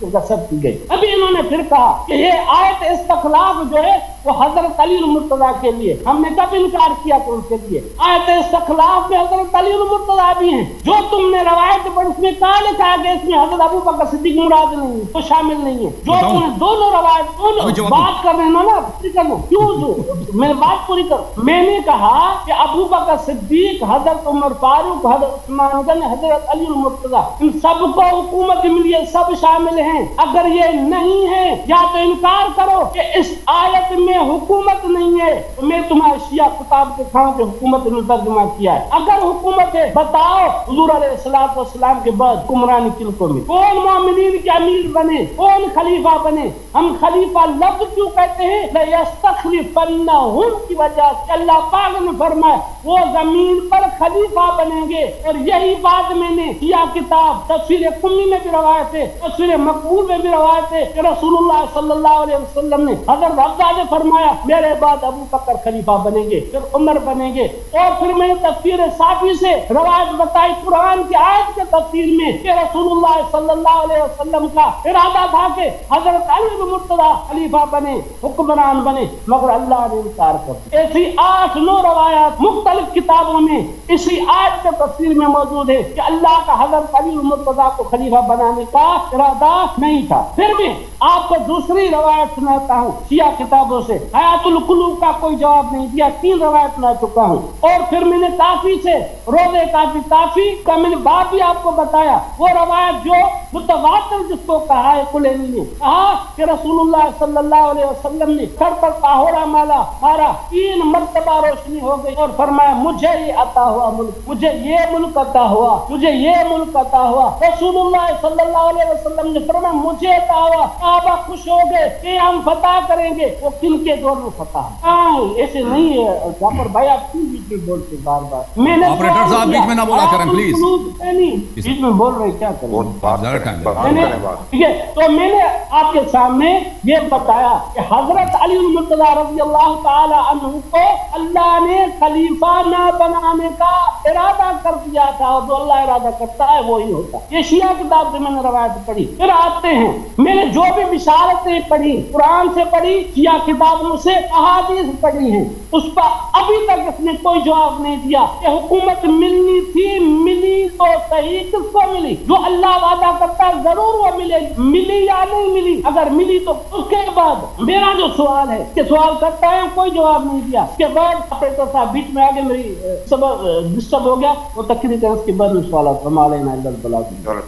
کی گئی۔ ابھی انہوں نے پھر کہا کہ یہ آیت استخلاف جو ہے وہ حضرت علی المرتضی کے لیے ہم نے کب انکار کیا کہ ان کے لیے۔ آیت استخلاف میں حضرت علی المرتضی بھی ہیں۔ جو تم نے روایت پر اس میں کہا لکھا کہ اس میں حضرت ابو بکر صدیق مراد نہیں ہے تو شامل نہیں ہے۔ جو تم نے دونوں روایت دونوں بات کر رہے ہیں نا کرنا کیوں جو میں بات پوری کر میں نے کہا کہ ابو بکر صدیق حضرت عمر فاروق حضرت عثمان حضرت علی المرتضی ان سب کو حکومت ملی ہے سب شامل ہیں۔ اگر یہ نہیں ہے یا تو انکار کرو کہ اس آیت میں میں حکومت نہیں ہے، میں تمہارے شیعہ کتاب کے کھاؤں کہ حکومت نے ترجمہ کیا ہے۔ اگر حکومت ہے، بتاؤ حضور علیہ السلام والسلام کے بعد حکمرانی کن کو ملی؟ کون مومنین کے امیر بنے؟ کون خلیفہ بنے؟ ہم خلیفہ لفظ کیوں کہتے ہیں؟ لَيَسْتَخْلِفَنَّهُمْ کی وجہ سے۔ اللہ پاک نے فرمایا، وہ زمین پر خلیفہ بنیں گے۔ اور یہی بات میں نے کیا کتاب تفسیر کمی میں بھی روایت ہے، تفسیر مقبول میں بھی روایت ہے کہ رسول اللہ صلی اللہ علیہ وسلم نے حضرت حفظہ فرمایا، میرے بعد ابو بکر خلیفہ بنیں گے، پھر عمر بنیں گے۔ اور پھر میں تفسیر صافی سے روایت بتائی قرآن کی آیت کے تفسیر میں کہ رسول اللہ صلی اللہ علیہ وسلم کا ارادہ تھا کہ حضرت علی مرتضی خلیفہ بنے، حکمران بنے، مگر اللہ نے انکار کر ایسی آٹھ نو روایات مختلف کتابوں میں اسی آیت کے تفسیر میں موجود ہے کہ اللہ کا حضرت علی مرتضی کو خلیفہ بنانے کا ارادہ نہیں تھا۔ پھر بھی آپ کو دوسری روایت سناتا ہوں، شیعہ کتابوں سے حیات القلوب کا کوئی جواب نہیں دیا، تین روایت سنا چکا ہوں۔ اور پھر میں نے کافی سے روزے کافی کافی کا میں نے بات بھی آپ کو بتایا۔ وہ روایت جو متواتر جس کو کہا ہے کلینی نے کہا کہ رسول اللہ صلی اللہ علیہ وسلم نے سر پر پاہورا مالا، مارا، تین مرتبہ روشنی ہو گئی اور فرمایا، مجھے یہ عطا ہوا ملک، مجھے یہ ملک عطا ہوا، مجھے یہ ملک عطا ہوا۔ رسول اللہ صلی اللہ علیہ وسلم نے فرمایا، مجھے عطا ہوا صحابہ خوش ہو گئے کہ ہم فتح کریں گے۔ وہ کن کے دور میں فتح ہاں ایسے نہیں ہے۔ جعفر بھائی آپ کیوں بیچ میں بولتے بار بار؟ میں نے آپریٹر صاحب بیچ میں نہ بولا کریں پلیز بیچ میں بول رہے کیا کریں؟ ٹھیک ہے تو میں نے آپ کے سامنے یہ بتایا کہ حضرت علی المرتضی رضی اللہ تعالی عنہ کو اللہ نے خلیفہ نہ بنانے کا ارادہ کر دیا تھا۔ اور جو اللہ ارادہ کرتا ہے وہی ہوتا ہے۔ یہ شیعہ کتاب سے میں نے روایت پڑھی۔ پھر آتے ہیں۔ میں نے جو بھی بشارتیں پڑھی قرآن سے پڑھی شیعہ کتابوں سے احادیث پڑھی ہیں۔ اس پر ابھی تک اس نے کوئی جواب نہیں دیا۔ کہ حکومت ملنی تھی ملی تو صحیح کس کو ملی۔ جو اللہ وعدہ کرتا ہے ضرور وہ ملے ملی یا نہیں ملی؟ اگر ملی تو اس کے بعد میرا جو سوال ہے کہ سوال کرتا ہے کوئی جواب نہیں دیا۔ اس کے بعد آپریٹر صاحب بیچ میں آگے میری سب ڈسٹرب ہو گیا۔ وہ تقریر کرنے کے بعد میں سوالات ہمارے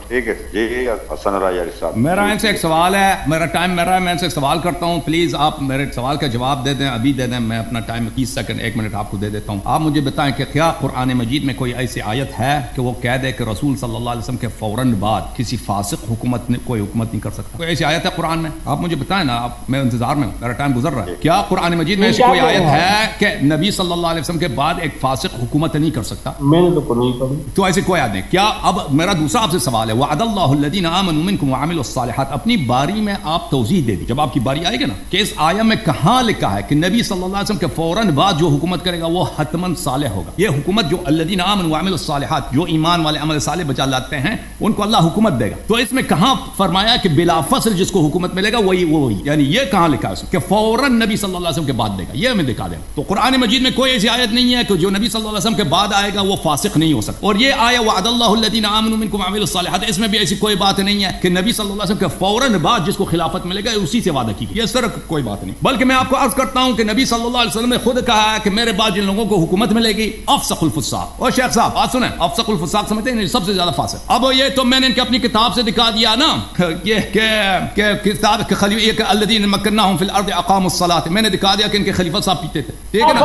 ٹھیک ہے۔ جی جی حسن اللہ یاری صاحب۔ میرا ان سے ایک سوال ہے میرا ٹائم میرا ہے میں ان سے ایک سوال کرتا ہوں۔ پلیز آپ میرے سوال کا جواب دے دیں ابھی دے دیں میں اپنا ٹائم تیس سیکنڈ ایک منٹ آپ کو دے دیتا ہوں۔ آپ مجھے بتائیں کہ کیا قرآن مجید میں کوئی ایسی آیت ہے کہ وہ کہہ دے کہ رسول صلی اللہ علیہ وسلم کے فوراً بعد کسی فاسق حکومت نے کوئی حکومت نہیں کر سکتا؟ کوئی ایسی آیت ہے قرآن میں؟ آپ مجھے بتائیں نا آپ میں انتظار میں ہوں میرا ٹائم گزر رہا ہے۔ کیا قرآن مجید میں ایسی کوئی آیت ہے؟ کہ نبی صلی اللہ علیہ وسلم کے بعد ایک فاسق حکومت نہیں کر سکتا؟ میں نے تو کوئی نہیں پڑھی۔ تو ایسی کوئی آیت نہیں۔ کیا اب میرا دوسرا آپ سے سوال ہے وعد اللہ الذین آمنوا منکم وعملوا الصالحات اپنی باری میں آپ توضیح دے دی۔ جب آپ کی باری آئے گی نا کہ اس آیا میں کہاں یہاں لکھا ہے کہ نبی صلی اللہ علیہ وسلم کے فوراً بعد جو حکومت کرے گا وہ حتمن صالح ہوگا۔ یہ حکومت جو الذین آمنوا وعملوا الصالحات، جو ایمان والے عمل صالح بچا لاتے ہیں، ان کو اللہ حکومت دے گا۔ تو اس میں کہاں فرمایا کہ بلا فصل جس کو حکومت ملے گا، وہی وہی۔ یعنی یہ کہاں لکھا ہے کہ فوراً نبی صلی اللہ علیہ وسلم کے بعد دے گا۔ یہ ہمیں دکھا دیں تو قرآن مجید میں کوئی ایسی آیت نہیں ہے کہ جو نبی صلی اللہ علیہ وسلم کے بعد آئے گا، وہ فاسق نہیں ہو سکتا۔ اور یہ آیا وعد اللہ الذین آمنوا منکم وعملوا الصالحات۔ اس میں بھی ایسی کوئی بات نہیں ہے کہ نبی صلی اللہ علیہ وسلم کے فوراً بعد جس کو خلافت ملے گا، اسی سے وعدہ کی گئی۔ یہ سر کوئی بات نہیں، بلکہ میں آپ کو عرض کرتا ہوں کہ نبی صلی اللہ علیہ وسلم نے خود کہا ہے کہ میرے بعد جن لوگوں کو حکومت ملے گی افسق الفساق۔ اور شیخ صاحب بات سنیں افسق الفساق سمجھتے ہیں سب سے زیادہ فاسق۔ اب یہ تو میں نے ان کی اپنی کتاب سے دکھا دیا نا۔ یہ کہ کہ کتاب کہ خلیفہ یہ کہ الذین مکناہم فی الارض اقاموا الصلاۃ۔ میں نے دکھا دیا کہ ان کے خلیفہ صاحب پیتے تھے۔ ٹھیک ہے نا؟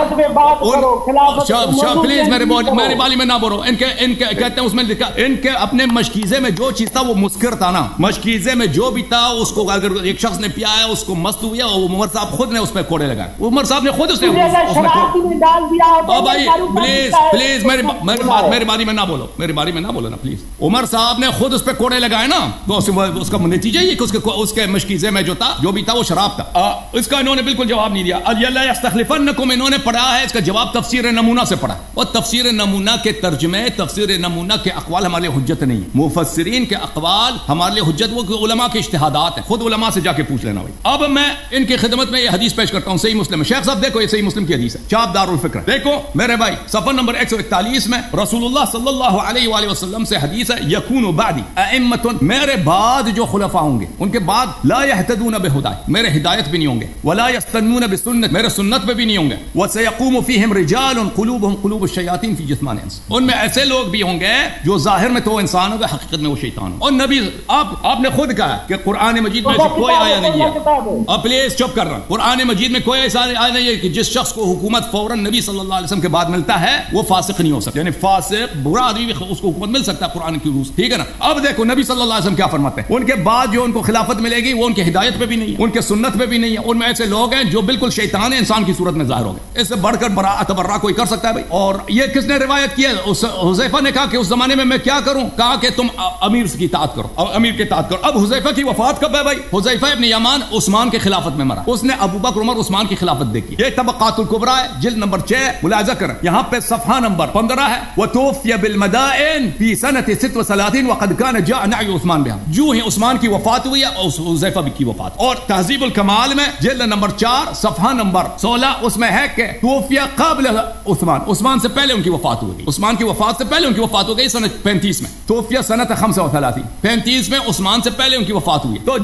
خلافت شاہ پلیز میرے بول کرو۔ میری بالی میں نہ بولو۔ ان کے ان کے کہتے ہیں اس میں لکھا ان کے اپنے مشکیزے میں جو چیز تھا وہ مسکر تھا نا۔ مشکیزے میں جو بھی تھا اس کو اگر ایک شخص نے پیا ہے اس کو مست ہوا اور عمر صاحب خود نے اس پہ کوڑے لگائے۔ عمر صاحب نے خود اس نے میں کا پلیز پلیز میری باری میں نہ بولو میری باری میں نہ بولو نا پلیز۔ عمر صاحب نے خود اس پہ کوڑے لگائے نا تو اس, کا نتیجہ یہ کہ اس کے اس کے مشکیزے میں جو تھا جو بھی تھا وہ شراب تھا۔ اس کا انہوں نے بالکل جواب نہیں دیا۔ اللہ یستخلفنکم انہوں نے پڑھا ہے اس کا جواب تفسیر نمونہ سے پڑھا اور تفسیر نمونہ کے ترجمے تفسیر نمونہ کے اقوال ہمارے حجت نہیں مفسرین کے اقوال ہمارے حجت وہ علماء کے اشتہادات ہیں۔ خود علماء سے جا کے پوچھ لینا بھائی۔ اب میں ان کی خدمت میں یہ حدیث پیش کرتا ہوں صحیح مسلم ہے۔ شیخ صاحب دیکھو یہ صحیح مسلم کی حدیث ہے۔ چاپ دار الفکر دیکھو میرے بھائی صفحہ نمبر 141 میں رسول اللہ صلی اللہ علیہ وآلہ وسلم سے حدیث ہے یکون بعدی ائمۃ میرے بعد جو خلفاء ہوں گے ان کے بعد لا يهتدون بهداي میرے ہدایت بھی نہیں ہوں گے۔ ولا يستنون بسنت میرے سنت پہ بھی نہیں ہوں گے۔ وسيقوم فيهم رجال قلوبهم قلوب الشياطين في جسمان الانس۔ ان میں ایسے لوگ بھی ہوں گے جو ظاہر میں تو انسان ہوں گے حقیقت میں وہ شیطان ہوں۔ اور نبی آپ آپ نے خود کہا کہ قرآن مجید میں کوئی آیا نہیں؟ ہے۔ اب پلیز چپ کر رہا ہوں۔ قرآن مجید میں کوئی ایسا آیا نہیں ہے کہ جس شخص کو حکومت فوراً نبی صلی اللہ علیہ وسلم کے بعد ملتا ہے، وہ فاسق نہیں ہو سکتا۔ یعنی فاسق، برا آدمی بھی اس کو حکومت مل سکتا ہے قرآن کی روح ٹھیک ہے نا؟ اب دیکھو، نبی صلی اللہ علیہ وسلم کیا فرماتے ہیں؟ ان کے بعد جو ان کو خلافت ملے گی، وہ ان کی ہدایت پہ بھی نہیں ہے۔ ان کے سنت پہ بھی نہیں ہے۔ ان میں ایسے لوگ ہیں جو بالکل شیطان ہے انسان کی صورت میں ظاہر ہو گئے۔ اس سے بڑھ کر برا تبرہ کوئی کر سکتا ہے بھائی؟ اور یہ کس نے روایت کی ہے؟ اس- حذیفہ نے کہا کہ اس زمانے میں میں کیا کروں؟ کہا کہ تم امیر کی اطاعت کرو۔ اب امیر کی اطاعت کرو۔ اب حذیفہ کی وفات کب ہے بھائی؟ حذیفہ ابن یمان عثمان کے خلافت میں مرا۔ اس نے ابو بکر عمر عثمان کی خلافت دیکھی۔ یہ طبقات الکبرى ہے، جلد نمبر 6 ملاحظہ کریں۔ یہاں پہ صفحہ نمبر 15 ہے۔ وتوفي بالمدائن في سنه 36 وقد كان جاء نعي عثمان بها جو ہی عثمان کی وفات ہوئی ہے اور حذیفہ کی وفات۔ اور تہذیب الکمال میں جلد نمبر 4 صفحہ نمبر 16 اس میں ہے کہ توفي قبل عثمان۔ عثمان سے پہلے ان کی وفات ہو گئی عثمان کی وفات سے پہلے ان کی وفات ہو گئی سنہ 35 میں۔ توفي سنه 35 35 میں عثمان سے پہلے ان کی وفات ہوئی۔ تو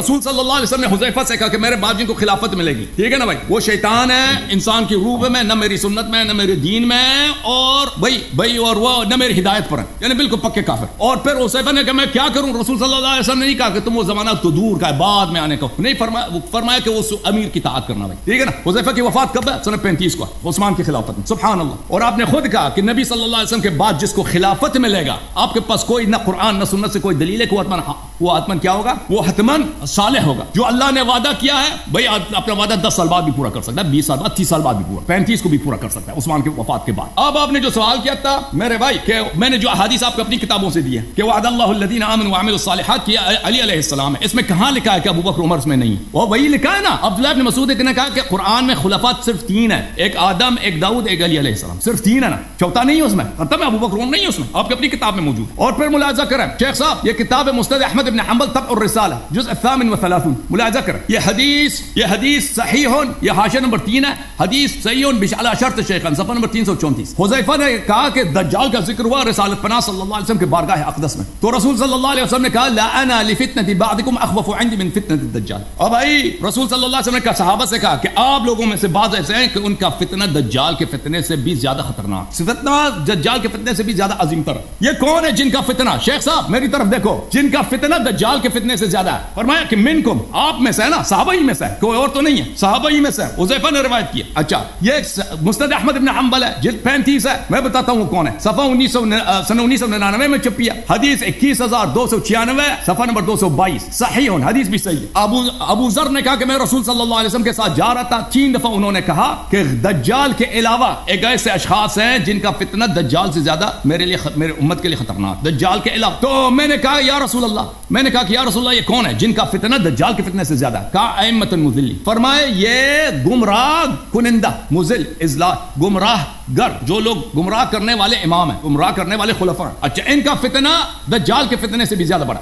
رسول صلی اللہ علیہ وسلم نے حذیفہ سے کہا کہ میرے بعد جن کو خلافت ملے گی۔ ٹھیک ہے نا بھائی؟ وہ شیطان ہے، انسان کی روح میں، نہ میری سنت میں، نہ میرے دین میں، اور بھائی بھائی اور وہ نہ میری ہدایت پر ہے۔ یعنی بالکل پکے کافر۔ اور پھر حذیفہ نے کہا میں کیا کروں؟ رسول صلی اللہ علیہ وسلم نے نہیں کہا کہ تم وہ زمانہ تو دور کا ہے، بعد میں آنے کا۔ نہیں، فرمایا فرمایا کہ وہ امیر کی اطاعت کرنا بھائی۔ ٹھیک ہے نا؟ حذیفہ کی وفات کب ہے؟ سنہ 35 کو۔ عثمان کی خلافت میں۔ سبحان اللہ۔ اور آپ نے خود کہا کہ نبی صلی اللہ علیہ وسلم کے بعد جس کو خلافت ملے گا، آپ کے پاس کوئی نہ قرآن، نہ سنت سے کوئی دلیل ہے کہ وہ حتمن ہاں، وہ حتمن کیا ہوگا؟ وہ حتمن صالح ہوگا۔ جو اللہ نے وعدہ کیا ہے، بھائی اپنا وعدہ دس سال بعد بھی پورا کر سکتا ہے، بیس سال بعد، تیس سال بعد بھی پورا، پینتیس کو بھی پورا کر سکتا ہے، عثمان کی وفات کے بعد۔ اب آپ نے جو سوال کیا تھا، میرے بھائی، کہ میں نے جو احادیث آپ کو اپنی کتابوں سے دی ہے کہ وعد اللہ الذین آمنوا وعملوا الصالحات کیا علی علیہ السلام ہے، اس میں کہاں لکھا ہے کہ ابو بکر عمر اس میں نہیں؟ وہ وہی لکھا ہے نا، عبداللہ ابن مسعود نے کہا کہ قرآن میں خلفات صرف تین ہے ایک آدم، ایک داؤد، ایک علی علیہ السلام۔ صرف تین ہے نا، چوتھا نہیں ہے اس میں، ختم ہے، ابو بکر عمر نہیں ہے اس میں، آپ کی اپنی کتاب میں موجود اور پھر ملاحظہ کریں، شیخ صاحب، یہ کتاب ہے مستد احمد ابن حنبل طبع الرسالہ، جزء الثامن وثلاثون ملاحظہ کریں، یہ حدیث یہ حدیث حدیث صحیح، یہ حاشیہ نمبر تین ہے، حدیث صحیح، بشعلہ شرط شیخان، صفحہ نمبر تین سو چونتیس۔ حذیفہ نے کہا کہ دجال کا ذکر ہوا رسالت پناہ صلی اللہ علیہ وسلم کے بارگاہ اقدس میں۔ تو رسول صلی اللہ علیہ وسلم نے کہا، لا انا لفتنة بعضكم اخوف عندي من فتنة الدجال۔ اب بھائی، رسول صلی اللہ علیہ وسلم نے کہا، صحابہ سے کہا کہ آپ لوگوں میں سے بعض ایسے ہیں کہ ان کا فتنہ دجال کے فتنے سے بھی زیادہ خطرناک۔ فتنہ دجال کے فتنے سے بھی زیادہ عظیم تر۔ یہ کون ہے جن کا فتنہ؟ شیخ صاحب، میری طرف دیکھو، جن کا فتنہ دجال کے فتنے سے زیادہ ہے۔ فرمایا کہ منکم، آپ میں سے ہے نا، صحابہ ہی میں سے ہے۔ کوئی اور تو تو نہیں ہے. صحابہ ہی میں سے. حذیفہ نے روایت کیا اچھا یہ س- مستد احمد ابن حنبل ہے، جلد پینتیس ہے. میں بتاتا ہوں وہ کون ہے. صفحہ انیس سو سن انیس سو ننانوے میں چھپی ہے. حدیث اکیس ہزار دو سو چھیانوے، صفحہ نمبر دو سو بائیس. صحیح حدیث بھی صحیح ہے. ابو ابو ذر نے کہا کہ میں رسول صلی اللہ علیہ وسلم کے ساتھ جا رہا تھا. تین دفعہ انہوں نے کہا کہ دجال کے علاوہ ایک ایسے اشخاص ہیں جن کا فتنہ دجال سے زیادہ میرے لیے خ- میرے امت کے لیے خطرناک. دجال کے علاوہ. تو میں نے کہا، یا رسول اللہ، میں نے کہا کہ یا رسول اللہ، یہ کون ہے؟ جن کا فتنہ دجال کے فتنے سے زیادہ کہا ائمت المذلی. فرمائے یہ گمراہ کنندہ مزل ازلا گمراہ گر جو لوگ گمراہ کرنے والے امام ہیں گمراہ کرنے والے خلفاء ہیں. اچھا ان کا فتنہ دجال کے فتنے سے بھی زیادہ بڑا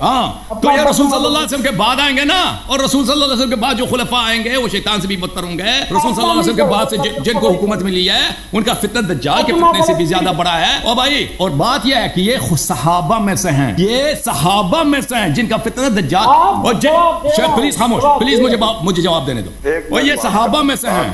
ہاں تو یہ رسول صلی اللہ علیہ وسلم کے بعد آئیں گے نا؟ اور رسول صلی اللہ علیہ وسلم کے بعد جو خلفاء آئیں گے وہ شیطان سے بھی بدتر ہوں گے. رسول صلی اللہ علیہ وسلم کے بعد سے جن- کو حکومت ملی ہے ان کا فتنہ دجال کے فتنے سے بھی زیادہ بڑا ہے. اور بھائی اور بات یہ ہے کہ یہ صحابہ میں سے ہیں. یہ صحابہ میں سے ہیں جن کا فتنہ دجال اور پلیز خاموش پلیز مجھے مجھے جواب دینے دو۔ اور یہ صحابہ میں سے ہیں۔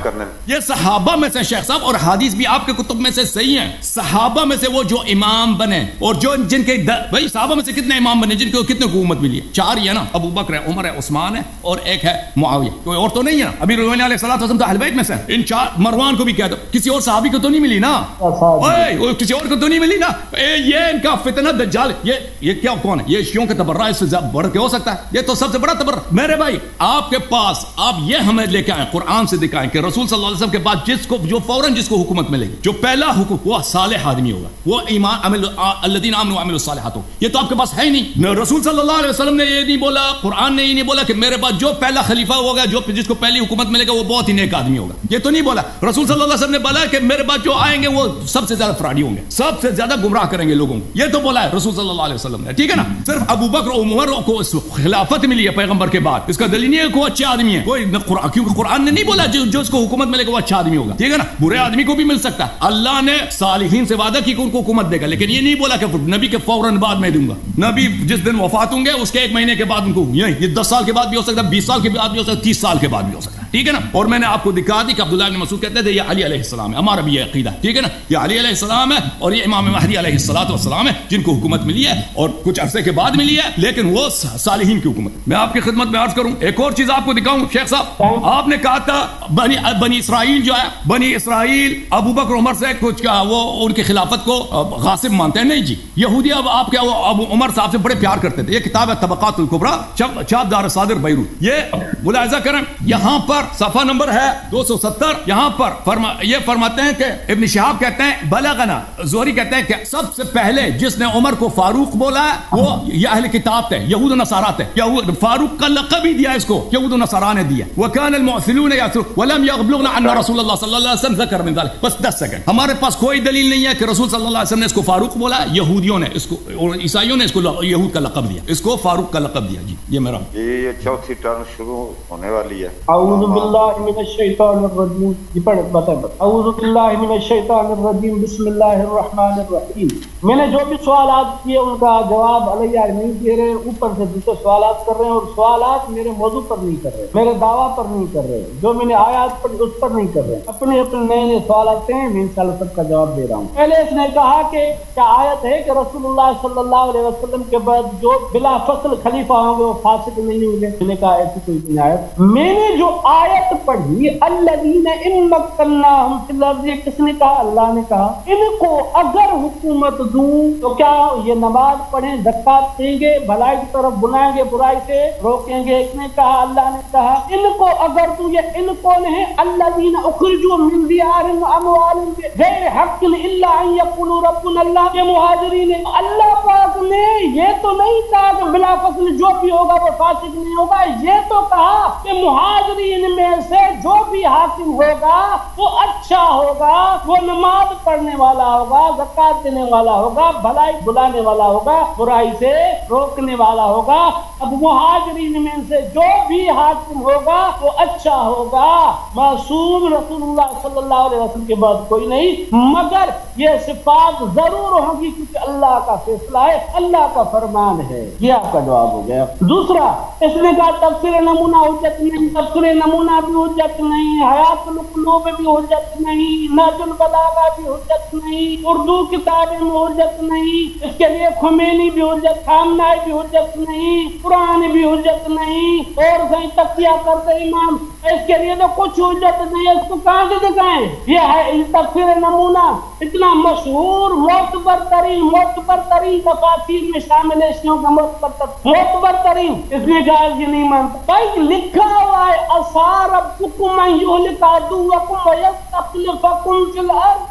یہ صحابہ میں سے شیخ صاحب اور حدیث بھی آپ کے کتب میں سے صحیح ہیں۔ صحابہ میں سے وہ جو امام بنے اور جو جن کے د- بھائی صحابہ میں سے کتنے امام بنے جن کو کتنے حکومت ملی ہے؟ چار ہی ہے نا ابو بکر ہے عمر ہے عثمان ہے اور ایک ہے معاویہ۔ کوئی اور تو نہیں ہے ابھی روحان علیہ الصلوۃ والسلام تو اہل بیت میں سے ہیں۔ ان چار مروان کو بھی کہہ دو۔ کسی اور صحابی کو تو نہیں ملی نا؟ صحابی۔ اوئے، کسی اور کو تو نہیں ملی نا؟ اے، یہ ان کا فتنہ دجال۔ یہ یہ کیا کون ہے؟ یہ شیوں کا تبرہ اس سے زیادہ بڑھ کے ہو سکتا ہے۔ یہ تو سب سے بڑا تبرہ۔ میرے بھائی آپ کے پاس آپ یہ ہمیں لے کے آئیں قرآن سے دکھائیں کہ رسول صلی اللہ علیہ وسلم کے بعد جس کو جو فوراً جس کو حکومت ملے گی، جو پہلا حکم، وہ صالح آدمی ہوگا۔ وہ ایمان عمل الذین آمنوا وعملوا الصالحات ہو۔ یہ تو آپ کے پاس ہے ہی نہیں۔ رسول صلی اللہ علیہ وسلم نے یہ نہیں بولا، قرآن نے یہ نہیں بولا کہ میرے پاس جو پہلا خلیفہ ہوگا، جو جس کو پہلی حکومت ملے گا، وہ بہت ہی نیک آدمی ہوگا۔ یہ تو نہیں بولا۔ رسول صلی اللہ علیہ وسلم نے بولا کہ میرے بعد جو آئیں گے، وہ سب سے زیادہ فراڈی ہوں گے۔ سب سے زیادہ گمراہ کریں گے لوگوں کو۔ یہ تو بولا ہے رسول صلی اللہ علیہ وسلم نے۔ ٹھیک ہے نا؟ صرف ابو بکر و عمر کو اس خلافت ملی ہے پیغمبر کے بعد۔ اس کا دلیل نہیں ہے کہ وہ اچھے آدمی ہے کوئی قرآن کیونکہ قرآن نے نہیں بولا جو جو اس کو حکومت ملے گا، وہ اچھا آدمی ہوگا۔ ٹھیک ہے نا؟ برے آدمی کو بھی مل سکتا۔ ہے اللہ نے صالحین سے وعدہ کی کہ ان کو حکومت دے گا، لیکن یہ نہیں بولا کہ نبی کے فوراً بعد میں دوں گا۔ نبی جس دن وفات ہوں گے، اس کے ایک مہینے کے بعد ان کو یہ یہ دس سال کے بعد بھی ہو سکتا ہے بیس سال کے بعد بھی ہو سکتا ہے تیس سال کے بعد بھی ہو سکتا۔ ہے ٹھیک ہے نا؟ اور میں نے آپ کو دکھا دی کہ عبداللہ بن مسعود کہتے تھے، یہ علی علیہ السلام ہے، ہمارا بھی یہ عقیدہ ٹھیک ہے نا؟ یہ علی علیہ السلام ہے اور یہ امام مہدی علیہ السلام والسلام ہے، جن کو حکومت ملی ہے اور کچھ عرصے کے بعد ملی ہے، لیکن وہ صالحین کی حکومت میں آپ کی خدمت میں عرض کروں، ایک اور چیز آپ کو دکھاؤں، شیخ صاحب۔ آپ نے کہا تھا، بنی بنی اسرائیل جو ہے، بنی اسرائیل ابو بکر عمر سے کچھ کا وہ ان کی خلافت کو غاصب مانتے ہیں؟ نہیں جی یہودی اب آپ کے وہ ابو عمر صاحب سے بڑے پیار کرتے تھے۔ یہ کتاب ہے طبقات الکبرا چاپ دار صادر بیروت۔ یہ ملاحظہ کریں، یہاں پر صفحہ نمبر ہے دو سو ستر یہاں پر فرما یہ فرماتے ہیں کہ ابن شہاب کہتے ہیں بلغنا زہری کہتے ہیں کہ سب سے پہلے جس نے عمر کو فاروق بولا ہے وہ یہ اہل کتاب تھے یہود و نصارا تھے۔ یہود فاروق کا لقب ہی دیا اس کو یہود و نصارا نے دیا۔ وکان المعثلون یاسر ولم يبلغنا ان رسول اللہ صلی اللہ علیہ وسلم ذکر من ذلك بس 10 سیکنڈ ہمارے پاس کوئی دلیل نہیں ہے کہ رسول صلی اللہ علیہ وسلم نے اس کو فاروق بولا یہودیوں نے اس کو عیسائیوں نے اس کو یہود کا لقب دیا۔ اس کو فاروق کا لقب دیا۔ جی یہ میرا۔ یہ یہ چوتھی ٹرم شروع ہونے والی ہے۔ اعوذ باللہ من الشیطان الرجیم. یہ پڑھ بتائیں بتائیں اعوذ باللہ من الشیطان الرجیم. بسم اللہ الرحمن الرحیم. میں نے جو بھی سوالات کیے ان کا جواب علیہ نہیں دے رہے اوپر سے دوسرے سوالات کر رہے ہیں، اور سوالات میرے موضوع پر نہیں کر رہے، میرے دعویٰ پر نہیں کر رہے، جو میں نے آیات پڑھی اس پر نہیں کر رہے۔ اپنے اپنے نئے نئے سوالات ہیں، میں انشاءاللہ سب کا جواب دے رہا ہوں۔ پہلے اس نے کہا کہ کیا آیت ہے کہ رسول اللہ صلی اللہ علیہ وسلم کے بعد جو بلا فصل خلیفہ ہوں گے، وہ فاسق نہیں ہوں گے؟ میں نے کہا ایسی کوئی آیت۔ میں نے جو آ آیت پڑھی، الذین ان مکناہم فی الارض، یہ کس نے کہا؟ اللہ نے کہا، ان کو اگر حکومت دوں تو کیا یہ نماز پڑھیں زکات دیں گے، بھلائی کی طرف بلائیں گے، برائی سے روکیں گے؟ اس نے کہا، اللہ نے کہا، ان کو اگر تو یہ ان کون ہے الذین اخرجوا من دیارهم واموالهم غیر حق الا ان یقولوا ربنا اللہ کے مہاجرین۔ اللہ پاک نے یہ تو نہیں کہا کہ بلا فصل جو بھی ہوگا وہ فاسق نہیں ہوگا، یہ تو کہا کہ مہاجرین میں سے جو بھی حاکم ہوگا وہ اچھا ہوگا، وہ نماز پڑھنے والا ہوگا، زکات دینے والا ہوگا، بھلائی بلانے والا ہوگا، برائی سے روکنے والا ہوگا۔ اب مہاجرین میں سے جو بھی حاکم ہوگا وہ اچھا ہوگا۔ معصوم رسول اللہ صلی اللہ علیہ وسلم کے بعد کوئی نہیں، مگر یہ صفات ضرور ہوگی کیونکہ اللہ کا فیصلہ ہے، اللہ کا فرمان ہے۔ یہ آپ کا جواب ہو گیا۔ دوسرا، اس نے کہا تفسیر نمونہ حجت میں، تفسیر نمونہ نمونہ بھی حجت نہیں، حیات القلوب بھی حجت نہیں، ناج البلاغہ بھی حجت نہیں، اردو کتابیں بھی حجت نہیں، اس کے لیے خمینی بھی حجت خامنائی بھی حجت نہیں، قرآن بھی حجت نہیں، اور صحیح تقیہ کرتے امام، اس کے لیے تو کچھ حجت نہیں، اس کو کہاں سے دکھائیں؟ یہ ہے تفسیر نمونہ، اتنا مشہور معتبر ترین معتبر ترین تفاصیر میں شامل ہے اس لیے کا معتبر ترین معتبر ترین، اس نے کہا کہ نہیں مانتا۔ بھائی لکھا ہوا ہے اثار ربکم ان یہلک عدوکم ویستخلفکم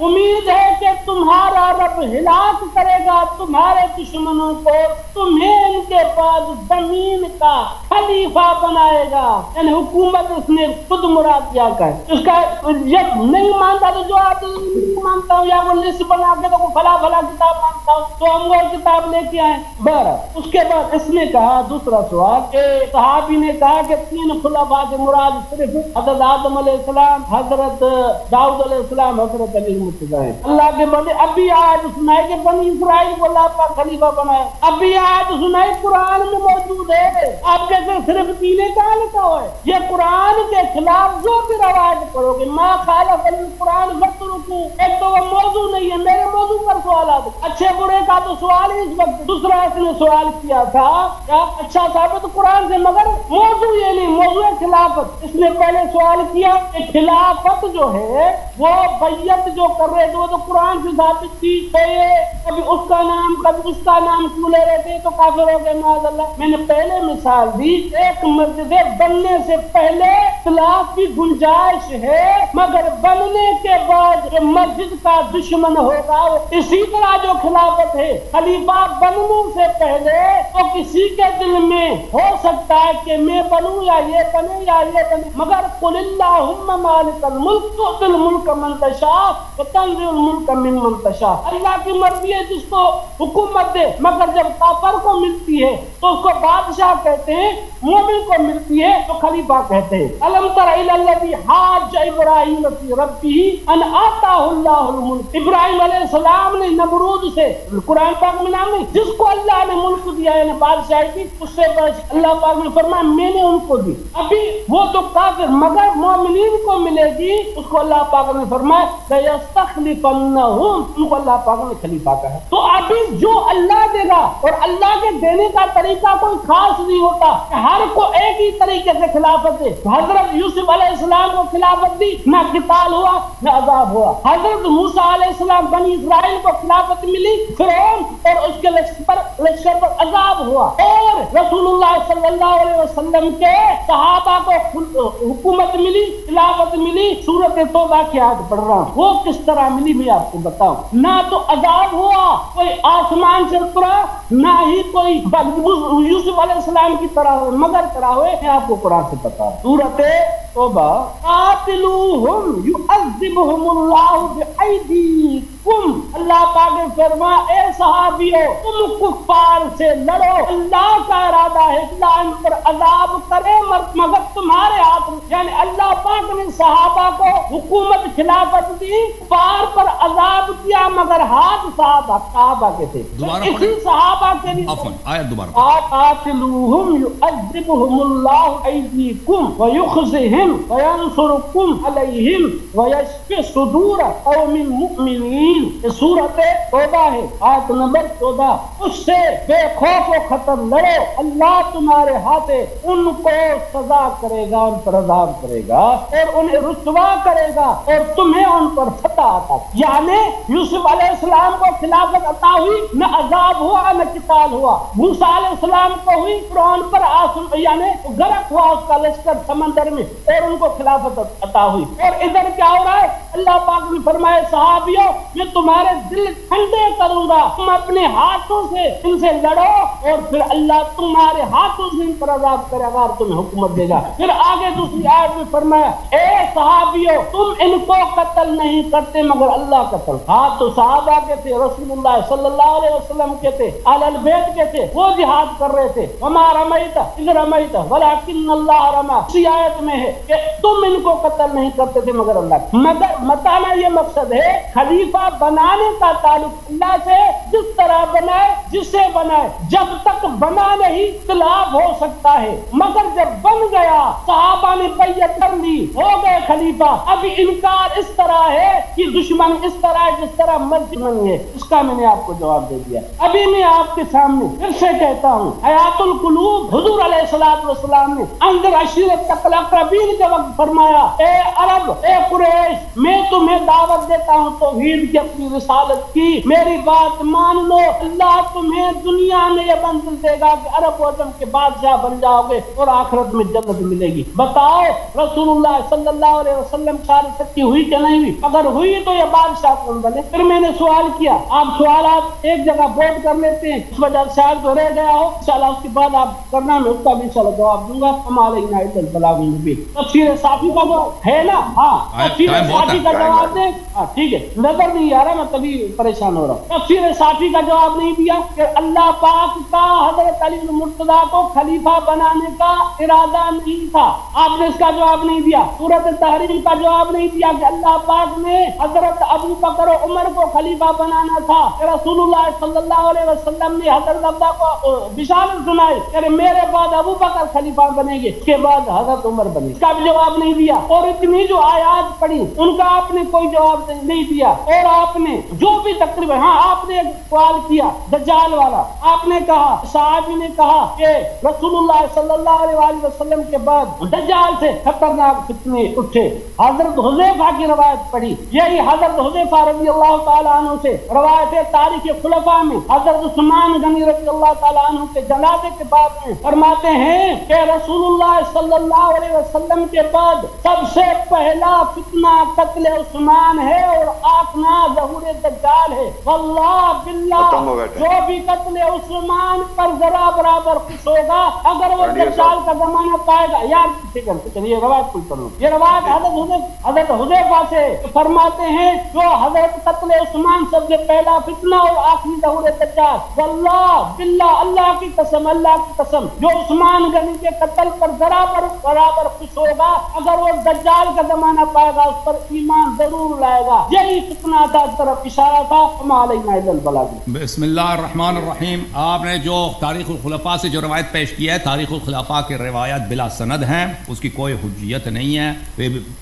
امید ہے کہ تمہارا رب ہلاک کرے گا، تمہارے دشمنوں کو تمہیں ان کے بعد زمین کا خلیفہ بنائے گا۔ یعنی حکومت اس نے خود مراد کیا کر اس کا جب نہیں مانتا تو جو آدمی نہیں مانتا ہوں یا وہ لسٹ بنا کے تو فلا فلا کتاب مانتا ہوں تو ہم وہ کتاب لے کے آئے۔ بہر اس کے بعد اس نے کہا، دوسرا سوال، کہ صحابی نے کہا کہ تین خلفاء سے مراد صرف حضرت آدم علیہ السلام، حضرت داؤد علیہ السلام حضرت علی مرتضی ہیں اللہ کے بندے، ابھی آج سنائے کہ بنی اسرائیل کو اللہ پاک خلیفہ بنایا ابھی آج سنائے قرآن میں موجود ہے۔ آپ کہتے صرف تین کہاں لکھا ہوا ہے یہ قرآن کے خلاف جو بھی رواج کرو گے۔ ماں خالف علی قرآن وقت رکو۔ ایک تو وہ موضوع نہیں ہے، میرے موضوع پر سوالات۔ اچھے برے کا تو سوال ہی اس وقت۔ دوسرا اس نے سوال کیا تھا، کیا اچھا ثابت قرآن سے؟ مگر موضوع یہ نہیں، موضوع خلافت۔ اس نے پہلے سوال کیا کہ خلافت جو ہے وہ بیت جو کر رہے تھے، وہ تو قرآن سے ثابت تھی تو یہ کبھی اس کا نام، کبھی اس کا نام کیوں لے رہے تھے؟ تو کافر ہو گئے، معاذ اللہ۔ میں نے پہلے مثال دی، ایک مسجد بننے سے پہلے خلاف کی گنجائش ہے، مگر بننے کے بعد یہ مسجد کا دشمن ہوگا اسی طرح جو خلافت ہے خلیفہ بننے سے پہلے تو کسی کے دل میں ہو سکتا ہے کہ میں بنوں یا یہ بنے یا یہ بنے۔ مگر قل اللہم مالک الملک تؤتی الملک من تشاء الملک من من تشاء۔ اللہ کی مرضی ہے جس کو حکومت دے، مگر جب کافر کو ملتی ہے، تو اس کو بادشاہ کہتے ہیں، مومن کو ملتی ہے، تو خلیفہ کہتے ہیں۔ الم تر الی الذی حاج ابراہیم فی ربہ ان آتاہ اللہ الملک۔ ابراہیم علیہ السلام نے نمرود سے، قرآن پاک میں نام نہیں جس کو اللہ نے ملک دیا یعنی بادشاہی کی، اس سے بس اللہ پاک نے فرمایا، میں نے ان کو دی۔ ابھی وہ تو کافر، مگر مومنین کو ملے گی، اس کو اللہ پاک نے فرمایا ان کو اللہ پاک نے خلیفہ کہا تو ابھی جو اللہ دے گا اور اللہ کے دینے کا طریقہ کوئی خاص نہیں ہوتا ہر کو ایک ہی طریقے سے خلافت دے۔ حضرت یوسف علیہ السلام کو خلافت دی، نہ قتال ہوا، نہ عذاب ہوا۔ حضرت موسیٰ علیہ السلام بنی اسرائیل کو خلافت ملی، فرعون اور اس کے لشکر پر لشکر پر عذاب ہوا۔ اور رسول اللہ صلی اللہ علیہ وسلم کے صحابہ کو حکومت ملی، خلافت ملی، صورت توبہ کی آج پڑھ رہا ہوں۔ وہ کس طرح ملی میں آپ کو بتاؤں؟ نہ تو عذاب ہوا، کوئی آسمان سے اترا، نہ ہی کوئی یوسف علیہ السلام کی طرح مگر طرح ہوئے، میں آپ کو قرآن سے پتا صورت توبہ۔ قاتلوہم یعذبہم اللہ بأیدیکم اللہ پاک نے فرما اے صحابیو، تم کفار سے لڑو۔ اللہ کا ارادہ ہے اللہ ان پر عذاب کرے، مگر تمہارے ہاتھ یعنی اللہ پاک نے صحابہ کو حکومت خلافت دی کفار پر عذاب کیا مگر ہاتھ صحابہ صحابہ کے تھے۔ اسی صحابہ کے لیے۔ عفوا آیت دوبارہ۔ قاتلوہم یعذبہم اللہ ایدیکم ویخزہم وینصرکم علیہم ویشفی صدور قوم مؤمنین یہ صورت توبہ ہے آیت نمبر چودہ۔ اس سے بے خوف و خطر لڑو اللہ تمہارے ہاتھے ان کو سزا کرے گا ان پر عذاب کرے گا اور انہیں رسوا کرے گا۔ اور تمہیں ان پر فتح عطا یعنی یوسف علیہ السلام کو خلافت عطا ہوئی، نہ عذاب ہوا نہ قتال ہوا۔ موسیٰ علیہ السلام کو ہوئی فرعون پر آسم یعنی غرق ہوا اس کا لشکر سمندر میں، اور ان کو خلافت عطا ہوئی۔ اور ادھر کیا ہو رہا ہے؟ اللہ پاک نے فرمائے صحابیوں میں تمہارے دل ٹھنڈے کروں گا۔ تم اپنے ہاتھوں سے ان سے لڑو اور پھر اللہ تمہارے ہاتھوں سے ان پر عذاب کرے گا اور تمہیں حکومت دے گا۔ پھر آگے دوسری آیت میں فرمایا، اے صحابیوں، تم ان کو قتل نہیں کرتے مگر اللہ قتل۔ ہاں تو صحابہ کے تھے رسول اللہ صلی اللہ علیہ وسلم کے تھے آل البیت کے تھے، وہ جہاد کر رہے تھے۔ وما رمیت اذ رمیت ولیکن اللہ رما۔ اسی آیت میں ہے کہ تم ان کو قتل نہیں کرتے تھے مگر اللہ۔ مگر بتانا یہ مقصد ہے، خلیفہ بنانے کا تعلق اللہ سے جس طرح بنائے، جسے بنائے۔ جب تک بنا نہیں، اختلاف ہو سکتا ہے۔ مگر جب بن گیا، صحابہ نے بیعت کر لی، ہو گئے خلیفہ۔ ابھی انکار اس طرح ہے کہ دشمن اس طرح ہے جس طرح مرضی بنی ہے اس کا میں نے آپ کو جواب دے دیا۔ ابھی میں آپ کے سامنے پھر سے کہتا ہوں، حیات القلوب حضور علیہ الصلوۃ والسلام نے اندر عشیرت تک الاقربین کے وقت فرمایا، اے عرب، اے قریش، میں تمہیں دعوت دیتا ہوں، توحید کی اپنی رسالت کی۔ میری بات مان لو، اللہ تمہیں دنیا میں یہ منزل دے گا کہ عرب وطن کے بادشاہ بن جاؤ گے اور آخرت میں جنت ملے گی۔ بتاؤ، رسول اللہ صلی اللہ علیہ وسلم ساری سچی ہوئی نہیں ہوئی اگر ہوئی تو یہ بادشاہ کون بنے پھر میں نے سوال کیا۔ آپ سوالات ایک جگہ بورڈ کر لیتے ہیں۔ اس وجہ سے تو رہ گیا ہو۔ انشاءاللہ اس کے بعد آپ کرنا میں اس کا بھی انشاءاللہ جواب دوں گا۔ ہم علینا البلاغ المبین تفسیر صافی کا جو ہے نا؟ ہاں تفسیر بہت صافی کا جواب دیں۔ ہاں ٹھیک ہے۔ نظر نہیں آ رہا میں تبھی پریشان ہو رہا ہوں۔ تفسیر صافی کا جواب نہیں دیا کہ اللہ پاک کا حضرت علی مرتضیٰ کو خلیفہ بنانے کا ارادہ نہیں تھا۔ آپ نے اس کا جواب نہیں دیا۔ سورت تحریر کا جواب نہیں نہیں دیا کہ اللہ پاک نے حضرت ابو بکر و عمر کو خلیفہ بنانا تھا۔ کہ رسول اللہ صلی اللہ علیہ وسلم نے حضرت ابا کو بشارت سنائی کہ میرے بعد ابو بکر خلیفہ بنے گے۔ کے بعد حضرت عمر بنے۔ اس کا بھی جواب نہیں دیا۔ اور اتنی جو آیات پڑھی، ان کا آپ نے کوئی جواب نہیں دیا۔ اور آپ نے جو بھی تقریباً ہاں آپ نے ایک سوال کیا، دجال والا۔ آپ نے کہا، صحابی نے کہا کہ رسول اللہ صلی اللہ علیہ وسلم کے بعد دجال سے خطرناک فتنے اٹھے۔ حضرت حذیفہ کی روایت پڑھی۔ یہی حضرت حذیفہ رضی اللہ تعالیٰ عنہ سے روایت ہے۔ تاریخ خلفاء میں حضرت عثمان غنی رضی اللہ تعالیٰ عنہ کے جنازے کے بعد میں فرماتے ہیں کہ رسول اللہ صلی اللہ علیہ وسلم کے بعد سب سے پہلا فتنہ قتل عثمان ہے اور آخنا ظہور دجال ہے۔ واللہ باللہ۔ جو بھی قتل عثمان پر ذرا برابر خوش ہوگا اگر وہ دجال کا زمانہ پائے گا۔ یار چلیے روایت کوئی کر یہ روایت حضرت حذیف حضرت حذیفہ سے فرماتے ہیں جو حضرت قتل عثمان سب سے پہلا فتنہ اور آخری ظہور دجال واللہ باللہ اللہ کی قسم، اللہ کی قسم، جو عثمان غنی کے قتل پر ذرا پر برابر خوش ہوگا، اگر وہ دجال کا زمانہ پائے گا، اس پر ایمان ضرور لائے گا۔ یہی فتنہ تھا، اس طرف اشارہ تھا۔ ہم بسم اللہ الرحمن الرحیم۔ آپ نے جو تاریخ الخلفاء سے جو روایت پیش کی ہے، تاریخ الخلفاء کی روایت بلا سند ہیں، اس کی کوئی حجیت نہیں ہے۔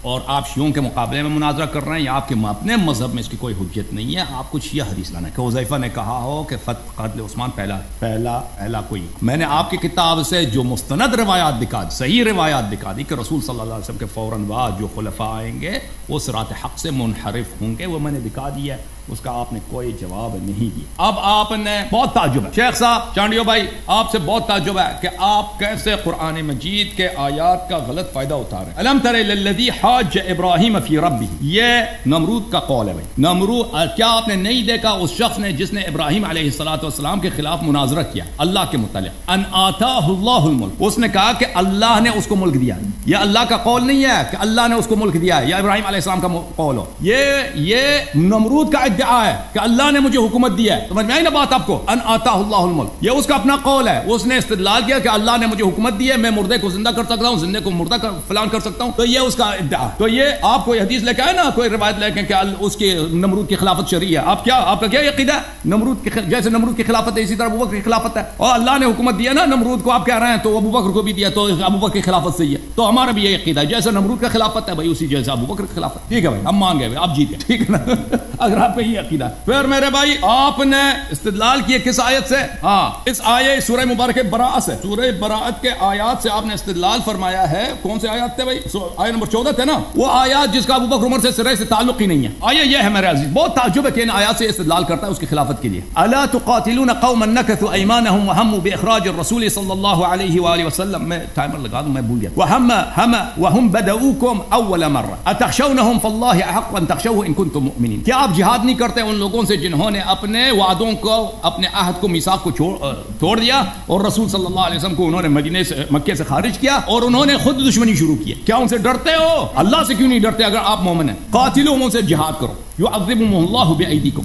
اور آپ شیوں شیعوں کے مقابلے میں مناظرہ کر رہے ہیں، یا آپ کے اپنے مذہب میں اس کی کوئی حجت نہیں ہے، آپ کچھ یہ حدیث لانا ہے۔ کہ حذیفہ نے کہا ہو کہ فتح قتل عثمان پہلا پہلا پہلا کوئی میں نے آپ کی کتاب سے جو مستند روایات دکھا دی، صحیح روایات دکھا دی کہ رسول صلی اللہ علیہ وسلم کے فوراً بعد جو خلفاء آئیں گے، وہ سرات حق سے منحرف ہوں گے، وہ میں نے دکھا دیا ہے۔ اس کا آپ نے کوئی جواب نہیں دیا۔ اب آپ نے بہت تعجب ہے۔ شیخ صاحب چانڈیو بھائی، آپ سے بہت تعجب ہے کہ آپ کیسے قرآن مجید کے آیات کا غلط فائدہ اٹھا رہے ہیں۔ الم تر للذی حاج ابراہیم فی ربی یہ نمرود کا قول ہے بھائی۔ نمرود، کیا آپ نے نہیں دیکھا اس شخص نے جس نے ابراہیم علیہ الصلوۃ والسلام کے خلاف مناظرہ کیا؟ اللہ کے متعلق۔ ان آتاہ اللہ الملک اس نے کہا کہ اللہ نے اس کو ملک دیا۔ یہ اللہ کا قول نہیں ہے کہ اللہ نے اس کو ملک دیا ہے۔ یا ابراہیم علیہ السلام کا قول ہو۔ یہ یہ نمرود کا ادعا ہے کہ اللہ نے مجھے حکومت دی ہے۔ سمجھ میں آئی نا بات آپ کو؟ ان آتا اللہ الملک۔ یہ اس کا اپنا قول ہے۔ اس نے استدلال کیا کہ اللہ نے مجھے حکومت دی ہے، میں مردے کو زندہ کر سکتا ہوں، زندے کو مردہ کر فلان کر سکتا ہوں۔ تو یہ اس کا ادعا۔ تو یہ آپ کوئی حدیث لے کے آئے نا، کوئی روایت لے کے کہ اس کی نمرود کی خلافت شرعی ہے۔ آپ کیا آپ کا کیا عقیدہ ہے؟ نمرود کی خل- جیسے نمرود کی خلافت ہے، اسی طرح ابو بکر کی خلافت ہے۔ اور اللہ نے حکومت دیا نا، نمرود کو آپ کہہ رہے ہیں تو ابو بکر کو بھی دیا، تو ابو بکر کی خلافت صحیح ہے۔ تو ہمارا بھی یہ عقیدہ ہے۔ جیسے نمرود کا خلافت ہے، بھائی اسی جیسے ابو بکر کی خلافت ٹھیک ہے بھائی، ہم مان گئے آپ جیت گئے ٹھیک ہے نا؟ اگر آپ کا یہ عقیدہ پھر میرے بھائی، آپ نے استدلال کیے کس آیت سے؟ ہاں اس آیے سورہ مبارک براءت سے۔ سورہ براءت کے آیات سے آپ نے استدلال فرمایا ہے۔ کون سے آیات تھے بھائی؟ سو- آیت نمبر چودہ تھے نا؟ وہ آیات جس کا ابو بکر عمر سے سرے سے تعلق ہی نہیں ہے۔ آیے یہ ہے میرے عزیز، بہت تعجب ہے کہ ان آیات سے استدلال کرتا ہے اس کی خلافت کے لیے۔ الا تقاتلون قوما نكثوا ايمانهم وهموا باخراج الرسول صلى الله عليه واله وسلم۔ میں ٹائمر لگا دوں، میں بھول گیا۔ وهم هم وهم بدؤوكم اول مره اتخشونهم فالله احق ان تخشوه ان كنتم مؤمنين۔ کیا آپ جہاد نہیں نہیں کرتے ان لوگوں سے جنہوں نے اپنے وعدوں کو، اپنے عہد کو، میثاق کو چھوڑ توڑ دیا اور رسول صلی اللہ علیہ وسلم کو انہوں نے مدینے سے مکے سے خارج کیا اور انہوں نے خود دشمنی شروع کی۔ کیا ان سے ڈرتے ہو؟ اللہ سے کیوں نہیں ڈرتے اگر آپ مومن ہیں؟ قاتلوں ان سے جہاد کرو۔ اللہ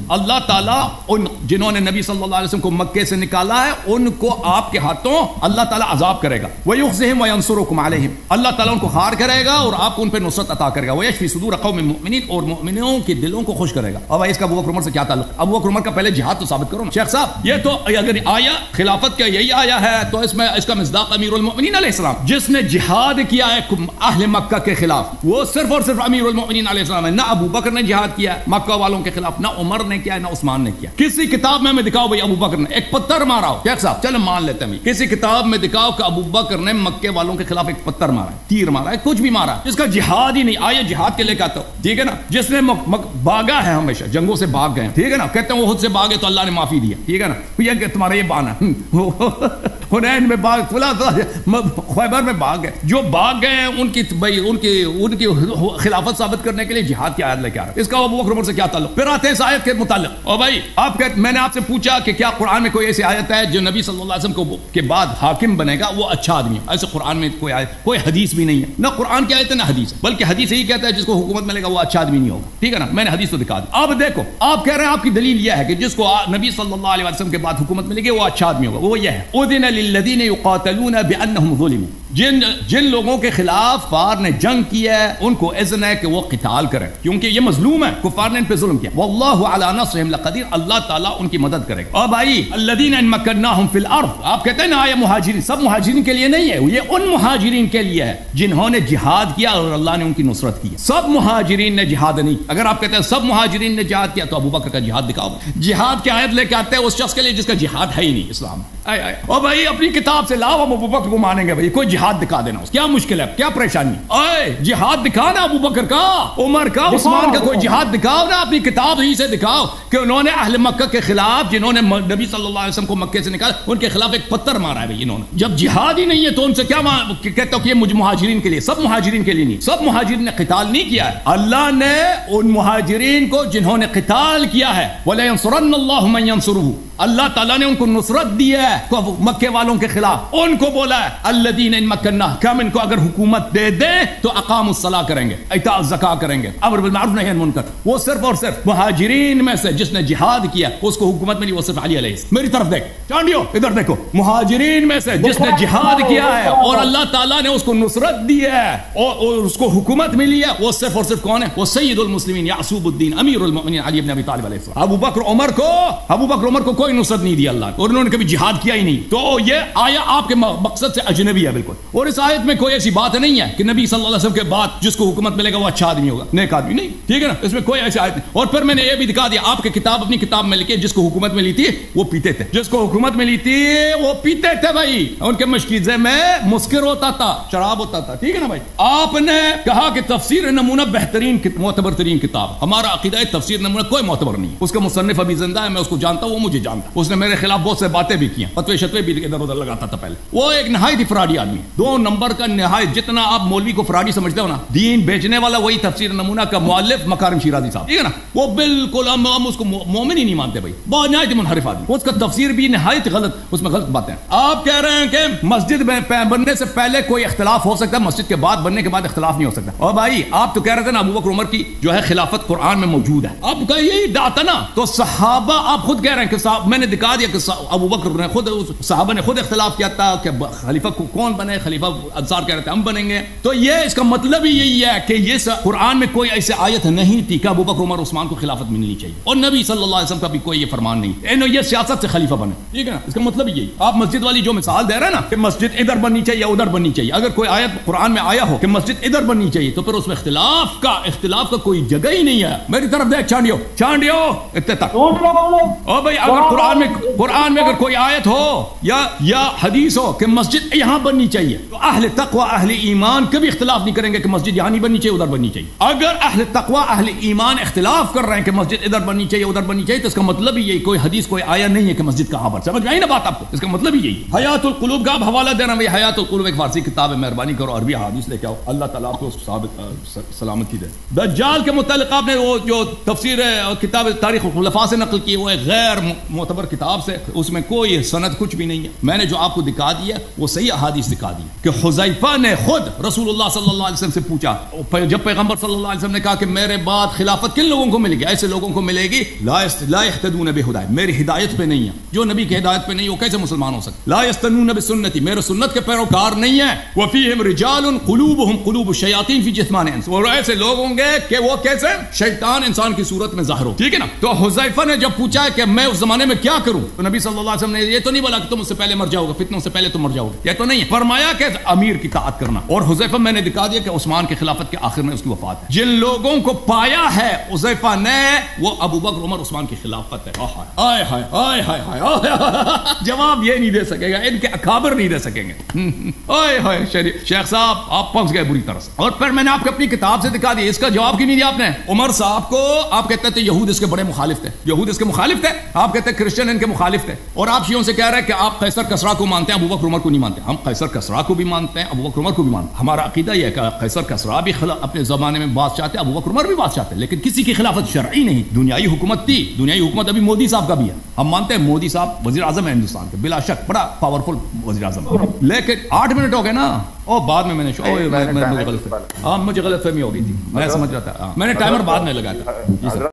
اللہ تعالیٰ ان جنہوں نے نبی صلی اللہ علیہ وسلم کو مکے سے نکالا ہے، ان کو آپ کے ہاتھوں اللہ تعالیٰ عذاب کرے گا۔ وہ یقم و ینصرکم علیہم اللہ تعالیٰ ان کو خار کرے گا اور آپ کو ان پہ نصرت عطا کرے گا۔ وہ یشفی صدور قوم مؤمنین اور مؤمنوں کے دلوں کو خوش کرے گا۔ اب اس کا ابو اکرمر سے کیا تعلق؟ ابو اکرمر کا پہلے جہاد تو ثابت کرو نا۔ شیخ صاحب، یہ تو اگر آیا، خلافت کا یہی آیا ہے، تو اس میں اس کا مزداق امیر المؤمنین علیہ السلام۔ جس نے جہاد کیا ہے اہل مکہ کے خلاف، وہ صرف اور صرف امیر المؤمنین علیہ السلام ہے، نہ ابو بکر نے جہاد کیا ہے۔ مکہ والوں کے خلاف، نہ عمر نے کیا، نہ عثمان نے کیا۔ کسی کتاب میں ہمیں دکھاؤ بھائی ابو بکر نے، ایک پتھر مارا۔ ہو کیا صاحب چلے مان لیتے ہیں۔ کسی کتاب میں دکھاؤ کہ ابو بکر نے مکہ والوں کے خلاف ایک پتھر مارا ہے تیر مارا ہے کچھ بھی مارا۔ ہے جس کا جہاد ہی نہیں آئے جہاد کے لے کے آتا ہو ٹھیک ہے نا؟ جس نے مق... مق... باگا ہے ہمیشہ، جنگوں سے باغ گئے ٹھیک ہے نا؟ کہتے ہیں وہ خود سے بھاگے تو اللہ نے معافی دیا۔ ٹھیک ہے نا؟ یہ کہ تمہارا یہ بانا ہنین میں باغ، فلاں میں باغ ہے۔ جو باغ ہیں، ان کی ان کی خلافت ثابت کرنے کے لیے جہاد کی آیت لے کے آ رہا ہے۔ اس کا ابو بکر عمر سے کیا تعلق؟ پھر آتے ہیں اس آیت کے متعلق۔ اور بھائی، آپ کہ میں نے آپ سے پوچھا کہ کیا قرآن میں کوئی ایسی آیت ہے جو نبی صلی اللہ علیہ وسلم کو کے بعد حاکم بنے گا؟ وہ اچھا آدمی ہے۔ ایسے قرآن میں کوئی آیت، کوئی حدیث بھی نہیں ہے۔ نہ قرآن کی آیت ہے، نہ حدیث بلکہ حدیث ہی کہتا ہے، جس کو حکومت ملے گا، وہ اچھا آدمی نہیں ہوگا۔ ٹھیک ہے نا؟ میں نے حدیث تو دکھا دی۔ اب دیکھو، آپ کہہ رہے ہیں، آپ کی دلیل یہ ہے کہ جس کو نبی صلی اللہ علیہ وسلم کے بعد حکومت ملے گی، وہ اچھا آدمی ہوگا۔ وہ یہ ہے۔ للذين يقاتلون بأنهم ظلموا. جن جن لوگوں کے خلاف فار نے جنگ کی ہے، ان کو اذن ہے کہ وہ قتال کریں۔ کیونکہ یہ مظلوم ہے، کفار نے ان پہ ظلم کیا۔ واللہ علی نصرہم لقدیر، اللہ تعالی ان کی مدد کرے گا۔ اور بھائی، الذین ان مکناہم فی الارض، آپ کہتے ہیں نا یہ مہاجرین، سب مہاجرین کے لیے نہیں ہے، یہ ان مہاجرین کے لیے ہے جنہوں نے جہاد کیا اور اللہ نے ان کی نصرت کی سب مہاجرین نے جہاد نہیں، اگر آپ کہتے ہیں سب مہاجرین نے جہاد کیا تو ابو بکر کا جہاد دکھاؤ۔ جہاد کی آیت لے کے آتے ہیں اس شخص کے لیے جس کا جہاد ہے ہی نہیں، اسلام۔ آئے آئے۔ اور بھائی، اپنی کتاب سے لاؤ، ہم ابو بکر کو مانیں گے۔ بھائی، کوئی جہاد دکھا دینا اس کیا مشکل ہے؟ کیا پریشانی؟ اے جہاد دکھانا ابو بکر کا۔ عمر کا عثمان کا کوئی جہاد دکھاؤ نا اپنی کتاب ہی سے دکھاؤ کہ انہوں نے اہل مکہ کے خلاف جنہوں نے نبی صلی اللہ علیہ وسلم کو مکے سے نکالا ان کے خلاف ایک پتھر مارا ہے بھائی انہوں نے۔ جب جہاد ہی نہیں ہے تو ان سے کیا کہتا ہوں کہ یہ مجھ مہاجرین کے لیے سب مہاجرین کے لیے نہیں سب مہاجرین نے قتال نہیں کیا ہے۔ اللہ نے ان مہاجرین کو جنہوں نے قتال کیا ہے وَلَيَنصُرَنَّ اللَّهُ مَن يَنصُرُهُ۔ اللہ تعالیٰ نے ان کو نصرت دی ہے مکے والوں کے خلاف۔ ان کو بولا ہے الَّذِينَ مکنہ۔ ہم ان کو اگر حکومت دے دیں تو اقام الصلاح کریں گے اطاع زکا کریں گے۔ امر بالمعروف نہیں منکر وہ صرف اور صرف مہاجرین میں سے جس نے جہاد کیا، اس کو حکومت ملی وہ صرف علی علیہ السلام۔ میری طرف دیکھ چانڈیو ادھر دیکھو۔ مہاجرین میں سے جس نے جہاد کیا ہے اور اللہ تعالیٰ نے اس کو نصرت دی ہے اور اس کو حکومت ملی ہے، وہ صرف اور صرف کون ہے؟ وہ سید المسلمین یعصوب الدین، امیر المؤمنین علی ابن ابی طالب علیہ السلام۔ ابو بکر عمر کو، ابو بکر عمر کو کوئی نصرت نہیں دی اللہ اور انہوں نے کبھی جہاد کیا ہی نہیں۔ تو یہ آیا آپ کے مقصد سے اجنبی ہے بالکل۔ اور اس آیت میں کوئی ایسی بات نہیں ہے کہ نبی صلی اللہ علیہ وسلم کے بعد جس کو حکومت ملے گا وہ اچھا آدمی ہوگا۔ نیک آدمی نہیں۔ ٹھیک ہے نا؟ اس میں کوئی ایسی آیت نہیں۔ اور پھر میں نے یہ بھی دکھا دیا، آپ کے کتاب اپنی کتاب میں لکھی جس کو حکومت میں لی تھی، وہ پیتے تھے۔ جس کو حکومت میں لی تھی، وہ پیتے تھے بھائی۔ ان کے مشکیزے میں مسکر ہوتا تھا، شراب ہوتا تھا۔ ٹھیک ہے نا بھائی؟ آپ نے کہا کہ تفسیر نمونہ بہترین معتبر ترین کتاب ہمارا عقیدہ تفسیر نمونہ کوئی معتبر نہیں اس کا مصنف ابھی زندہ ہے، میں اس کو جانتا ہوں، وہ مجھے جانتا اس نے میرے خلاف بہت سے باتیں بھی کی ہیں فتوے شتوے بھی ادھر ادھر لگاتا تھا پہلے۔ وہ ایک نہایت افرادی آدمی ہے۔ دو نمبر کا نہایت جتنا آپ مولوی کو فراڈی سمجھتے ہو نا، دین بیچنے والا وہی تفسیر نمونہ کا مؤلف مکارم شیرازی صاحب، ٹھیک ہے نا؟ وہ بالکل ہم ہم اس کو مومن ہی نہیں مانتے بھائی، بہت نہایت منحرف آدمی۔ اس کا تفسیر بھی نہایت غلط، اس میں غلط باتیں آپ کہہ رہے ہیں کہ مسجد میں بننے سے پہلے کوئی اختلاف ہو سکتا ہے، مسجد کے بعد بننے کے بعد اختلاف نہیں ہو سکتا۔ اور بھائی، آپ تو کہہ رہے تھے نا ابو بکر عمر کی جو ہے خلافت قرآن میں موجود ہے۔ اب کا یہی ڈاتا نا۔ تو صحابہ، آپ خود کہہ رہے ہیں کہ صاحب، میں نے دکھا دیا کہ ابو بکر نے خود صحابہ نے خود اختلاف کیا تھا کہ خلیفہ کو کون بنے خلیفہ انصار کہہ رہے تھے، ہم بنیں گے۔ تو یہ اس کا مطلب ہی یہی ہے کہ یہ قرآن میں کوئی ایسے آیت نہیں تھی کہ ابو بکر، عمر، عثمان کو خلافت ملنی چاہیے۔ اور نبی صلی اللہ علیہ وسلم کا بھی کوئی یہ فرمان نہیں۔ اینو یہ سیاست سے خلیفہ بنے۔ ٹھیک ہے نا؟ اس کا مطلب یہی۔ آپ مسجد والی جو مثال دے رہے ہیں نا کہ مسجد ادھر بننی چاہیے ادھر بننی چاہیے۔ اگر کوئی آیت قرآن میں آیا ہو کہ مسجد ادھر بننی چاہیے، تو پھر اس میں اختلاف کا اختلاف کا کوئی جگہ ہی نہیں ہے۔ میری طرف دیکھ چانڈیو چانڈیو اتنے تک۔ او بھائی، اگر قرآن میں قرآن میں اگر کوئی آیت ہو یا یا حدیث ہو کہ مسجد یہاں بننی چاہیے چاہیے تو اہل تقوی، اہل ایمان کبھی اختلاف نہیں کریں گے کہ مسجد یہاں نہیں بننی چاہیے، ادھر بننی چاہیے۔ اگر اہل تقوی، اہل ایمان اختلاف کر رہے ہیں کہ مسجد ادھر بننی چاہیے، ادھر بننی چاہیے، تو اس کا مطلب ہی یہی، کوئی حدیث، کوئی آیا نہیں ہے کہ مسجد کہاں پر۔ سمجھ میں نا بات آپ کو؟ اس کا مطلب ہی یہی۔ حیات القلوب کا آپ حوالہ دینا بھائی، حیات القلوب ایک فارسی کتاب ہے، مہربانی کرو، عربی حادث لے کے آؤ۔ اللہ تعالیٰ کو ثابت سلامتی دے۔ دجال کے متعلق آپ نے وہ جو تفسیر ہے کتاب تاریخ خلفا سے نقل کی، وہ ایک غیر معتبر کتاب سے، اس میں کوئی سند کچھ بھی نہیں ہے۔ میں نے جو آپ کو دکھا دیا، وہ صحیح احادیث دکھا بتا دی کہ حذیفہ نے خود رسول اللہ صلی اللہ علیہ وسلم سے پوچھا جب پیغمبر صلی اللہ علیہ وسلم نے کہا کہ میرے بعد خلافت کن لوگوں کو ملے گی؟ ایسے لوگوں کو ملے گی، لا لا يهتدون بهدایت میری ہدایت پہ نہیں ہے۔ جو نبی کی ہدایت پہ نہیں، وہ کیسے مسلمان ہو سکتے؟ لا يستنون بسنتی، میرے سنت کے پیروکار نہیں ہیں۔ وفيهم رجال قلوبهم قلوب الشیاطین فی جسمان انس۔ اور ایسے لوگ ہوں گے کہ وہ کیسے؟ شیطان انسان کی صورت میں ظاہر ہو۔ ٹھیک ہے نا؟ تو حذیفہ نے جب پوچھا کہ میں اس زمانے میں کیا کروں؟ تو نبی صلی اللہ علیہ وسلم نے یہ تو نہیں بولا کہ تم اس سے پہلے مر جاؤ گے، فتنوں سے پہلے تم مر جاؤ گے۔ یہ تو نہیں ہے۔ فرمایا کہ امیر کی طاعت کرنا۔ اور حذیفہ میں نے دکھا دیا کہ عثمان کی خلافت کے آخر میں اس کی وفات ہے۔ جن لوگوں کو پایا ہے حذیفہ نے، وہ ابو بکر، عمر، عثمان کی خلافت ہے۔ آئے ہائے آئے ہائے ہائے جواب یہ نہیں دے سکے گا، ان کے اکابر نہیں دے سکیں گے۔ آئے ہائے شیخ صاحب، آپ پھنس گئے بری طرح سے۔ اور پھر میں نے آپ کو اپنی کتاب سے دکھا دیا اس کا جواب کیوں نہیں دیا آپ نے؟ عمر صاحب کو آپ کہتے تھے یہود اس کے بڑے مخالف تھے۔ یہود اس کے مخالف تھے، آپ کہتے ہیں کرسچن ان کے مخالف تھے۔ اور آپ شیوں سے کہہ رہے ہیں کہ آپ قیصر کسرا کو مانتے ہیں، ابو بکر، عمر کو نہیں مانتے۔ ہم قیصر کسرا کو بھی مانتے ہیں ابو بکر عمر کو بھی مانتے ہیں۔ ہمارا عقیدہ یہ ہے کہ قیصر کسرا بھی خلا... اپنے زمانے میں بات چاہتے ہیں ابو بکر عمر بھی بات چاہتے ہیں لیکن کسی کی خلافت شرعی نہیں۔ دنیائی حکومت تھی دنیائی حکومت ابھی مودی صاحب کا بھی ہے۔ ہم مانتے ہیں مودی صاحب وزیر اعظم ہے ہندوستان کے بلا شک بڑا پاورفل وزیر اعظم لیکن آٹھ منٹ ہو گئے نا۔ او بعد میں میں نے مجھے غلط فہمی ہو گئی تھی۔ میں سمجھ رہا تھا۔ میں نے ٹائمر بعد میں لگایا تھا۔